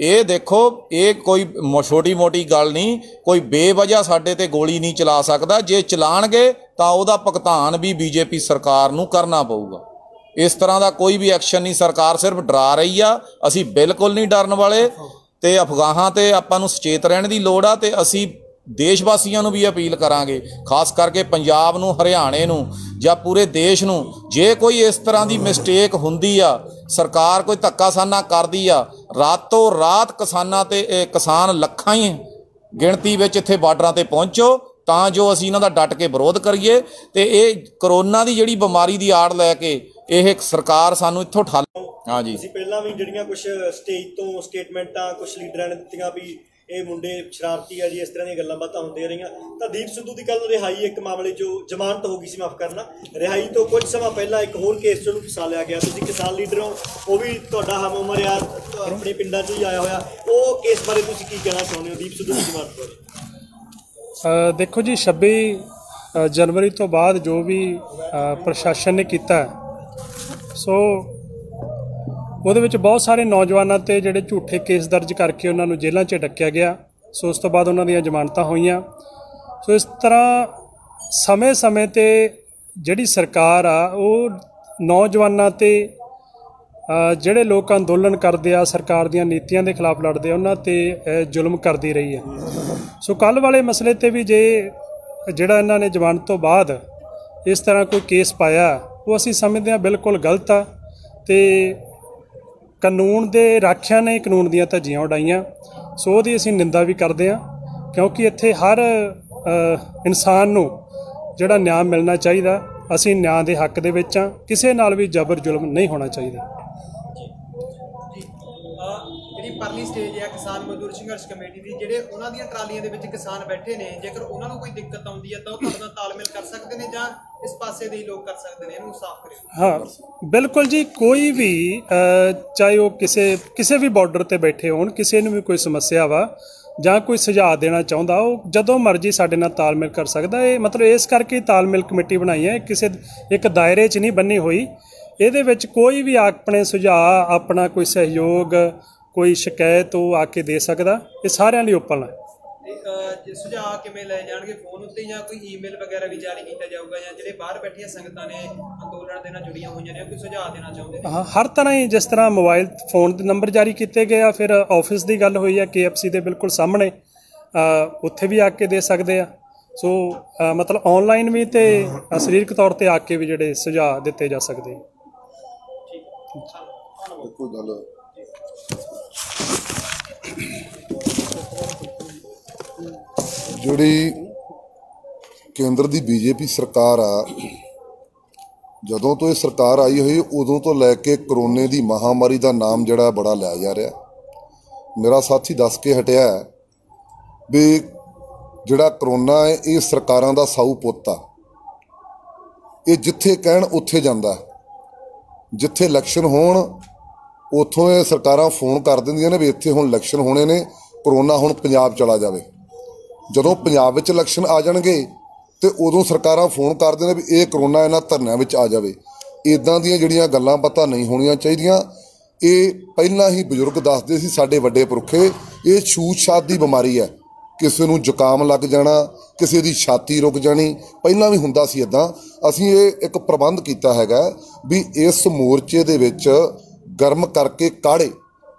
ਇਹ ਦੇਖੋ, ਇਹ ਕੋਈ ਛੋਟੀ ਮੋਟੀ ਗੱਲ ਨਹੀਂ। ਕੋਈ ਬੇਵਜ੍ਹਾ ਸਾਡੇ ਤੇ ਗੋਲੀ ਨਹੀਂ ਚਲਾ ਸਕਦਾ। ਜੇ ਚਲਾਣਗੇ, ਤਾਂ ਉਹਦਾ ਭੁਗਤਾਨ ਵੀ ਬੀਜੇਪੀ ਸਰਕਾਰ ਨੂੰ ਕਰਨਾ ਪਊਗਾ। ਇਸ ਤਰ੍ਹਾਂ ਦਾ ਕੋਈ ਵੀ ਐਕਸ਼ਨ ਨਹੀਂ। ਸਰਕਾਰ ਸਿਰਫ ਡਰਾ ਰਹੀ ਆ। ਅਸੀਂ ਬਿਲਕੁਲ ਨਹੀਂ ਡਰਨ ਵਾਲੇ। ਤੇ ਅਫਗਾਹਾਂ ਤੇ ਆਪਾਂ ਨੂੰ ਸੁਚੇਤ ਰਹਿਣ ਦੀ ਲੋੜ ਆ ਤੇ ਅਸੀਂ ਦੇਸ਼ ਵਾਸੀਆਂ ਨੂੰ ਵੀ ਅਪੀਲ ਕਰਾਂਗੇ, ਖਾਸ ਕਰਕੇ ਪੰਜਾਬ ਨੂੰ, ਹਰਿਆਣੇ ਨੂੰ ਜਾਂ ਪੂਰੇ ਦੇਸ਼ ਨੂੰ, ਜੇ ਕੋਈ ਇਸ ਤਰ੍ਹਾਂ ਦੀ ਮਿਸਟੇਕ ਹੁੰਦੀ ਆ, ਸਰਕਾਰ ਕੋਈ ਧੱਕਾਸਾਨਾ ਕਰਦੀ ਆ, ਰਾਤੋਂ ਰਾਤ ਕਿਸਾਨਾਂ ਤੇ ਕਿਸਾਨ ਲੱਖਾਂ ਹੀ ਗਿਣਤੀ ਵਿੱਚ ਇੱਥੇ ਬਾਰਡਰਾਂ ਤੇ ਪਹੁੰਚੋ, ਤਾਂ ਜੋ ਅਸੀਂ ਇਹਨਾਂ ਦਾ ਡਟ ਕੇ ਵਿਰੋਧ ਕਰੀਏ ਤੇ ਇਹ ਕਰੋਨਾ ਦੀ ਜਿਹੜੀ ਬਿਮਾਰੀ ਦੀ ਆੜ ਲੈ ਕੇ ਇਹ ਸਰਕਾਰ ਸਾਨੂੰ ਇੱਥੋਂ ਠੱਲ ਹਾਂਜੀ ਅਸੀਂ ਪਹਿਲਾਂ ਵੀ ਜਿਹੜੀਆਂ ਕੁਝ ਸਟੇਜ ਤੋਂ ਸਟੇਟਮੈਂਟਾਂ ਕੁਝ ਲੀਡਰਾਂ ਨੇ ਦਿੱਤੀਆਂ ਵੀ ਇਹ ਮੁੰਡੇ ਸ਼ਰਾਰਤੀ ਆ ਜੀ ਇਸ ਤਰ੍ਹਾਂ ਦੀਆਂ ਗੱਲਾਂ ਬਾਤਾਂ ਹੁੰਦੀਆਂ ਰਹੀਆਂ। ਤਾਂ ਦੀਪ ਸਿੱਧੂ ਦੀ ਕੱਲ ਰਿਹਾਈ ਇੱਕ ਮਾਮਲੇ 'ਚੋਂ ਜ਼ਮਾਨਤ ਹੋ ਗਈ ਸੀ ਮਾਫ ਕਰਨਾ। ਰਿਹਾਈ ਤੋਂ ਕੁਝ ਸਮਾਂ ਪਹਿਲਾਂ ਇੱਕ ਹੋਰ ਕੇਸ 'ਚ ਉਹਨੂੰ ਫਸਾ ਲਿਆ ਗਿਆ। ਤੁਸੀਂ ਕਿਸਾਨ ਲੀਡਰ ਹੋ ਉਹ ਵੀ ਤੁਹਾਡਾ ਹਮ ਉਮਰ ਯਾਰ ਆਪਣੇ ਪਿੰਡਾਂ 'ਚੋਂ ਹੀ ਆਇਆ ਹੋਇਆ। ਉਹ ਕੇਸ ਬਾਰੇ ਤੁਸੀਂ ਕੀ ਕਹਿਣਾ ਚਾਹੁੰਦੇ ਹੋ ਦੀਪ ਸਿੱਧੂ ਦੀ ਜ਼ਮਾਨਤ ਬਾਰੇ? ਅ, ਦੇਖੋ ਜੀ 26 ਅ, ਜਨਵਰੀ ਤੋਂ ਬਾਅਦ ਜੋ ਵੀ ਪ੍ਰਸ਼ਾਸਨ ਨੇ ਕੀਤਾ ਹੈ, ਸੋ ਉਹਦੇ ਵਿੱਚ ਬਹੁਤ ਸਾਰੇ ਨੌਜਵਾਨਾਂ ਤੇ ਜਿਹੜੇ ਝੂਠੇ ਕੇਸ ਦਰਜ ਕਰਕੇ ਉਹਨਾਂ ਨੂੰ ਜੇਲ੍ਹਾਂ 'ਚ ਡੱਕਿਆ ਗਿਆ। ਸੋ ਉਸ ਤੋਂ ਬਾਅਦ ਉਹਨਾਂ ਦੀਆਂ ਜ਼ਮਾਨਤਾਂ ਹੋਈਆਂ। ਸੋ ਇਸ ਤਰ੍ਹਾਂ ਸਮੇਂ-ਸਮੇਂ ਤੇ ਜਿਹੜੀ ਸਰਕਾਰ ਆ, ਉਹ ਨੌਜਵਾਨਾਂ ਤੇ ਜਿਹੜੇ ਲੋਕ ਅੰਦੋਲਨ ਕਰਦੇ ਆ, ਸਰਕਾਰ ਦੀਆਂ ਨੀਤੀਆਂ ਦੇ ਖਿਲਾਫ ਲੜਦੇ ਆ, ਉਹਨਾਂ ਤੇ ਜ਼ੁਲਮ ਕਰਦੀ ਰਹੀ ਹੈ। ਸੋ ਕੱਲ ਵਾਲੇ ਮਸਲੇ ਤੇ ਵੀ ਜੇ ਜਿਹੜਾ ਇਹਨਾਂ ਨੇ ਜ਼ਮਾਨਤ ਤੋਂ ਬਾਅਦ ਇਸ ਤਰ੍ਹਾਂ ਕੋਈ ਕੇਸ ਪਾਇਆ ਉਹ ਅਸੀਂ ਸਮਝਦੇ ਹਾਂ ਬਿਲਕੁਲ ਗਲਤ ਆ ਤੇ ਕਾਨੂੰਨ ਦੇ ਰਾਖਿਆਂ ਨੇ ਕਾਨੂੰਨ ਦੀਆਂ ਧੱਜੀਆਂ ਉਡਾਈਆਂ, ਸੋ ਉਹਦੀ ਅਸੀਂ ਨਿੰਦਾ ਵੀ ਕਰਦੇ ਹਾਂ, ਕਿਉਂਕਿ ਇੱਥੇ ਹਰ ਇਨਸਾਨ ਨੂੰ ਜਿਹੜਾ ਨਿਆਂ ਮਿਲਣਾ ਚਾਹੀਦਾ, ਅਸੀਂ ਨਿਆਂ ਦੇ ਹੱਕ ਦੇ ਵਿੱਚ ਆ ਕਿਸੇ ਨਾਲ ਵੀ ਜ਼ਬਰ ਜ਼ੁਲਮ ਨਹੀਂ ਹੋਣਾ ਚਾਹੀਦਾ। ਪਰਲੀ ਸਟੇਜ ਹੈ ਕਿਸਾਨ ਮਜ਼ਦੂਰ ਸੰਘਰਸ਼ ਕਮੇਟੀ ਦੀ, ਜਿਹੜੇ ਉਹਨਾਂ ਦੀਆਂ ਟਰਾਲੀਆਂ ਦੇ ਵਿੱਚ ਕਿਸਾਨ ਬੈਠੇ ਨੇ, ਜੇਕਰ ਉਹਨਾਂ ਨੂੰ ਕੋਈ ਦਿੱਕਤ ਆਉਂਦੀ ਹੈ ਤਾਂ ਉਹ ਤੁਹਾਡੇ ਨਾਲ ਤਾਲਮੇਲ ਕਰ ਸਕਦੇ ਨੇ ਜਾਂ ਇਸ ਪਾਸੇ ਦੇ ਹੀ ਲੋਕ ਕਰ ਸਕਦੇ ਨੇ, ਇਹਨੂੰ ਸਾਫ਼ ਕਰਿਓ। ਹਾਂ, ਬਿਲਕੁਲ ਜੀ, ਕੋਈ ਵੀ ਚਾਹੇ ਉਹ ਕਿਸੇ ਕਿਸੇ ਵੀ ਬਾਰਡਰ ਤੇ ਬੈਠੇ ਹੋਣ, ਕਿਸੇ ਨੂੰ ਵੀ ਕੋਈ ਸਮੱਸਿਆ ਵਾ ਜਾਂ ਕੋਈ ਸੁਝਾਅ ਦੇਣਾ ਚਾਹੁੰਦਾ, ਉਹ ਜਦੋਂ ਮਰਜ਼ੀ ਸਾਡੇ ਨਾਲ ਤਾਲਮੇਲ ਕਰ ਸਕਦਾ। ਇਹ ਮਤਲਬ ਇਸ ਕਰਕੇ ਤਾਲਮੇਲ ਕਮੇਟੀ ਬਣਾਈ ਹੈ, ਕਿਸੇ ਇੱਕ ਦਾਇਰੇ 'ਚ ਨਹੀਂ ਬੰਨੀ ਹੋਈ। ਇਹਦੇ ਵਿੱਚ ਕੋਈ ਵੀ ਆਪਣੇ ਸੁਝਾਅ, ਆਪਣਾ ਕੋਈ ਸਹਿਯੋਗ ਕੋਈ ਸ਼ਿਕਾਇਤ ਉਹ ਆ ਕੇ ਦੇ ਸਕਦਾ? ਇਹ ਸਾਰਿਆਂ ਲਈ ਓਪਨ ਹੈ ਜੇ ਸੁਝਾਅ ਕਿਵੇਂ ਲਏ ਜਾਣਗੇ? ਫੋਨ ਉੱਤੇ ਜਾਂ ਕੋਈ ਈਮੇਲ ਵਗੈਰਾ ਵੀ ਜਾਰੀ ਕੀਤਾ ਜਾਊਗਾ ਜਾਂ ਜਿਹੜੇ ਬਾਹਰ ਬੈਠੀਆਂ ਸੰਗਤਾਂ ਨੇ ਅੰਦੋਲਨ ਦੇ ਨਾਲ ਜੁੜੀਆਂ ਹੋਈਆਂ ਨੇ ਕੋਈ ਸੁਝਾਅ ਦੇਣਾ ਚਾਹੁੰਦੇ ਨੇ ਹਾਂ ਹਰ ਤਰ੍ਹਾਂ ਹੀ ਜਿਸ ਤਰ੍ਹਾਂ ਮੋਬਾਈਲ ਫੋਨ ਦੇ ਨੰਬਰ ਜਾਰੀ ਕੀਤੇ ਗਏ ਆ ਫਿਰ ਆਫਿਸ ਦੀ ਗੱਲ ਹੋਈ ਆ KFC ਦੇ ਬਿਲਕੁਲ ਸਾਹਮਣੇ ਉੱਥੇ ਵੀ ਆ ਕੇ ਦੇ ਸਕਦੇ ਆ। ਸੋ ਮਤਲਬ ਆਨਲਾਈਨ ਵੀ ਤੇ ਸਰੀਰਕ ਤੌਰ ਤੇ ਆ ਕੇ ਵੀ ਜਿਹੜੇ ਸੁਝਾਅ ਦਿੱਤੇ ਜਾ ਸਕਦੇ ਕੋਈ ਗੱਲ ਜਿਹੜੀ ਕੇਂਦਰ ਦੀ ਬੀਜੇਪੀ ਸਰਕਾਰ ਆ, ਜਦੋਂ ਤੋਂ ਇਹ ਸਰਕਾਰ ਆਈ ਹੋਈ, ਉਦੋਂ ਤੋਂ ਲੈ ਕੇ ਕਰੋਨੇ ਦੀ ਮਹਾਮਾਰੀ ਦਾ ਨਾਮ ਜਿਹੜਾ ਬੜਾ ਲਿਆ ਜਾ ਰਿਹਾ। ਮੇਰਾ ਸਾਥੀ ਦੱਸ ਕੇ ਹਟਿਆ ਵੀ ਜਿਹੜਾ ਕਰੋਨਾ ਹੈ, ਇਹ ਸਰਕਾਰਾਂ ਦਾ ਸਾਊ ਪੁੱਤ ਆ। ਇਹ ਜਿੱਥੇ ਕਹਿਣ, ਉੱਥੇ ਜਾਂਦਾ। ਜਿੱਥੇ ਇਲੈਕਸ਼ਨ ਹੋਣ ਉੱਥੋਂ ਇਹ ਸਰਕਾਰਾਂ ਫੋਨ ਕਰ ਦਿੰਦੀਆਂ ਨੇ ਵੀ ਇੱਥੇ ਹੁਣ ਇਲੈਕਸ਼ਨ ਹੋਣੇ ਨੇ, ਕਰੋਨਾ ਹੁਣ ਪੰਜਾਬ ਚਲਾ ਜਾਵੇ। ਜਦੋਂ ਪੰਜਾਬ ਵਿੱਚ ਇਲੈਕਸ਼ਨ ਆ ਜਾਣਗੇ ਤੇ ਉਦੋਂ ਸਰਕਾਰਾਂ ਫੋਨ ਕਰਦੇ ਨੇ ਵੀ ਇਹ ਕਰੋਨਾ ਇਹਨਾਂ ਧਰਨਿਆਂ ਵਿੱਚ ਆ ਜਾਵੇ। ਇਦਾਂ ਦੀਆਂ ਜਿਹੜੀਆਂ ਗੱਲਾਂ ਪਤਾ ਨਹੀਂ ਹੋਣੀਆਂ ਚਾਹੀਦੀਆਂ। ਇਹ ਪਹਿਲਾਂ ਹੀ ਬਜ਼ੁਰਗ ਦੱਸਦੇ ਸੀ ਸਾਡੇ ਵੱਡੇ ਪੁਰਖੇ, ਇਹ ਛੂਤ ਛਾਤ ਦੀ ਬਿਮਾਰੀ ਹੈ। ਕਿਸੇ ਨੂੰ ਜ਼ੁਕਾਮ ਲੱਗ ਜਾਣਾ, ਕਿਸੇ ਦੀ ਛਾਤੀ ਰੁਕ ਜਾਣੀ, ਪਹਿਲਾਂ ਵੀ ਹੁੰਦਾ ਸੀ ਇਦਾਂ ਅਸੀਂ ਇਹ ਇੱਕ ਪ੍ਰਬੰਧ ਕੀਤਾ ਹੈਗਾ ਵੀ ਇਸ ਮੋਰਚੇ ਦੇ ਵਿੱਚ ਗਰਮ ਕਰਕੇ ਕਾੜੇ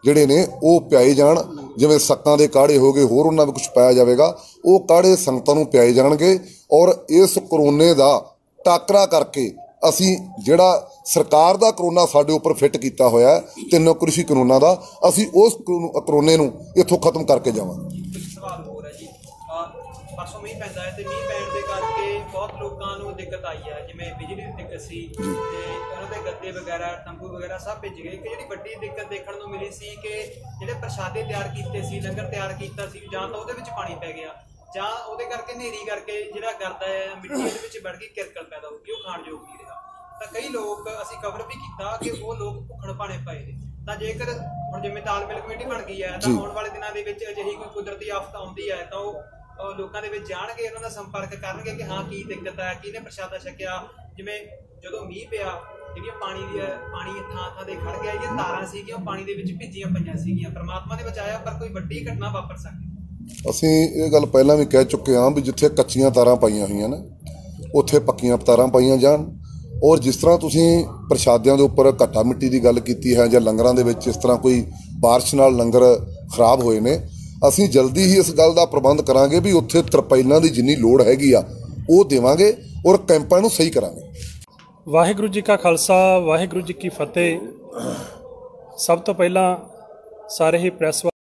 ਜਿਹੜੇ ਨੇ ਉਹ ਪਿਆਏ ਜਾਣ। ਜਿਵੇਂ ਸੱਕਾਂ ਦੇ ਕਾੜੇ ਹੋ ਗਏ ਹੋਰ ਉਹਨਾਂ ਵਿੱਚ ਕੁਝ ਪਾਇਆ ਜਾਵੇਗਾ। ਉਹ ਕਾੜੇ ਸੰਗਤਾਂ ਨੂੰ ਪਿਆਏ ਜਾਣਗੇ। ਔਰ ਇਸ ਕਰੋਨੇ ਦਾ ਟਾਕਰਾ ਕਰਕੇ ਅਸੀਂ ਜਿਹੜਾ ਸਰਕਾਰ ਦਾ ਕਰੋਨਾ ਸਾਡੇ ਉੱਪਰ ਫਿੱਟ ਕੀਤਾ ਹੋਇਆ ਤਿੰਨ ਕ੍ਰਿਸ਼ੀ ਕਾਨੂੰਨਾਂ ਦਾ ਅਸੀਂ ਉਸ ਕਰੋ- ਕਰੋਨੇ ਨੂੰ ਇੱਥੋਂ ਖਤਮ ਕਰਕੇ ਜਾਵਾਂਗੇ। ਇੱਕ ਸਵਾਲ ਹੋਰ ਹੈ ਜੀ। ਅਹ ਪਰਸੋਂ ਮੀਂਹ ਪੈਂਦਾ ਹੈ ਤੇ ਮੀਂਹ ਪੈਣ ਦੇ ਕਰਕੇ ਬਹੁਤ ਲੋਕਾਂ ਨੂੰ ਦਿੱਕਤ ਆਈ ਹੈ। ਜਿਵੇਂ ਬਿਜਲੀ ਦੀ ਦਿੱਕਤ ਸੀ ਤੇ ਉਹਨਾਂ ਦੇ ਗੱਦੇ ਵਗੈਰਾ ਤੰਬੂ ਵਗੈਰਾ ਸਭ ਭਿੱਜ ਗਏ। ਇੱਕ ਜਿਹੜੀ ਵੱਡੀ ਦਿੱਕਤ ਦੇਖਣ ਨੂੰ ਮਿਲੀ ਸੀ ਕਿ ਜਿਹੜੇ ਪ੍ਰਸ਼ਾਦੇ ਤਿਆਰ ਕੀਤੇ ਸੀ ਲੰਗਰ ਤਿਆਰ ਕੀਤਾ ਸੀ ਜਾਂ ਤਾਂ ਉਹਦੇ ਵਿੱਚ ਪਾਣੀ ਪੈ ਗਿਆ ਜਾਂ ਉਹਦੇ ਕਰਕੇ ਹਨੇਰੀ ਕਰਕੇ ਜਿਹੜਾ ਗਰਦਾ ਹੈ ਮਿੱਟੀ ਦੇ ਵਿੱਚ ਵੜ ਕੇ ਕਿਰਕਲ ਪੈਦਾ ਹੋ ਗਈ ਉਹ ਖਾਣ ਯੋਗ ਨਹੀਂ ਰਿਹਾ। ਤਾਂ ਕਈ ਲੋਕ ਅਸੀਂ ਕਵਰ ਵੀ ਕੀਤਾ ਕਿ ਉਹ ਲੋਕ ਭੁੱਖਣ ਭਾਣੇ ਪਏ ਨੇ। ਤਾਂ ਜੇਕਰ ਹੁਣ ਜਿਵੇਂ ਤਾਲਮੇਲ ਕਮੇਟੀ ਬਣ ਗਈ ਹੈ ਤਾਂ ਆਉਣ ਵਾਲੇ ਦਿਨਾਂ ਦੇ ਵਿੱਚ ਅਜਿਹੀ ਕੋਈ ਕੁਦਰਤੀ ਆਫਤ ਆਉਂਦੀ ਹੈ ਤਾਂ ਉਹ ਉਹ ਲੋਕਾਂ ਦੇ ਵਿੱਚ ਜਾਣਗੇ ਉਹਨਾਂ ਦਾ ਸੰਪਰਕ ਕਰਨਗੇ ਕਿ ਹਾਂ ਕੀ ਦਿੱਕਤ ਹੈ ਕਿਹਨੇ ਪ੍ਰਸ਼ਾਦਾ ਛਕਿਆ। ਜਿਵੇਂ ਜਦੋਂ ਮੀਂਹ ਪਿਆ, ਜਿਹੜੀਆਂ ਪਾਣੀ ਦੀ ਪਾਣੀ ਥਾਂ ਥਾਂ ਦੇ ਖੜ ਗਿਆ, ਜਿਹੜੀਆਂ ਤਾਰਾਂ ਸੀਗੀਆਂ ਪਾਣੀ ਦੇ ਵਿੱਚ ਭਿੱਜੀਆਂ ਪਈਆਂ ਸੀਗੀਆਂ। ਪਰਮਾਤਮਾ ਨੇ ਬਚਾਇਆ, ਪਰ ਕੋਈ ਵੱਡੀ ਘਟਨਾ ਵਾਪਰ ਸਕਦੀ। ਅਸੀਂ ਇਹ ਗੱਲ ਪਹਿਲਾਂ ਵੀ ਕਹਿ ਚੁੱਕੇ ਹਾਂ ਵੀ ਜਿੱਥੇ ਕੱਚੀਆਂ ਤਾਰਾਂ ਪਾਈਆਂ ਹੋਈਆਂ ਨੇ, ਉੱਥੇ ਪੱਕੀਆਂ ਤਾਰਾਂ ਪਾਈਆਂ ਜਾਣ। ਔਰ ਜਿਸ ਤਰ੍ਹਾਂ ਤੁਸੀਂ ਪ੍ਰਸ਼ਾਦਿਆਂ ਦੇ ਉੱਪਰ ਘੱਟਾ ਮਿੱਟੀ ਦੀ ਗੱਲ ਕੀਤੀ ਹੈ ਜਾਂ ਲੰਗਰਾਂ ਦੇ ਵਿੱਚ ਇਸ ਤਰ੍ਹਾਂ ਕੋਈ ਬਾਰਿਸ਼ ਨਾਲ ਲੰਗਰ ਖਰਾਬ ਹੋਏ ਨੇ, ਅਸੀਂ ਜਲਦੀ ਹੀ ਇਸ ਗੱਲ ਦਾ ਪ੍ਰਬੰਧ ਕਰਾਂਗੇ ਵੀ ਉੱਥੇ ਤਰਪਾਈਲਾਂ ਦੀ ਜਿੰਨੀ ਲੋੜ ਹੈਗੀ ਆ, ਉਹ ਦੇਵਾਂਗੇ ਔਰ ਕੈਂਪਾਂ ਨੂੰ ਸਹੀ ਕਰਾਂਗੇ। ਵਾਹਿਗੁਰੂ ਜੀ ਕਾ ਖਾਲਸਾ ਵਾਹਿਗੁਰੂ ਜੀ ਕੀ ਫਤਿਹ। ਸਭ ਤੋਂ ਪਹਿਲਾਂ ਸਾਰੇ ਹੀ ਪ੍ਰੈਸ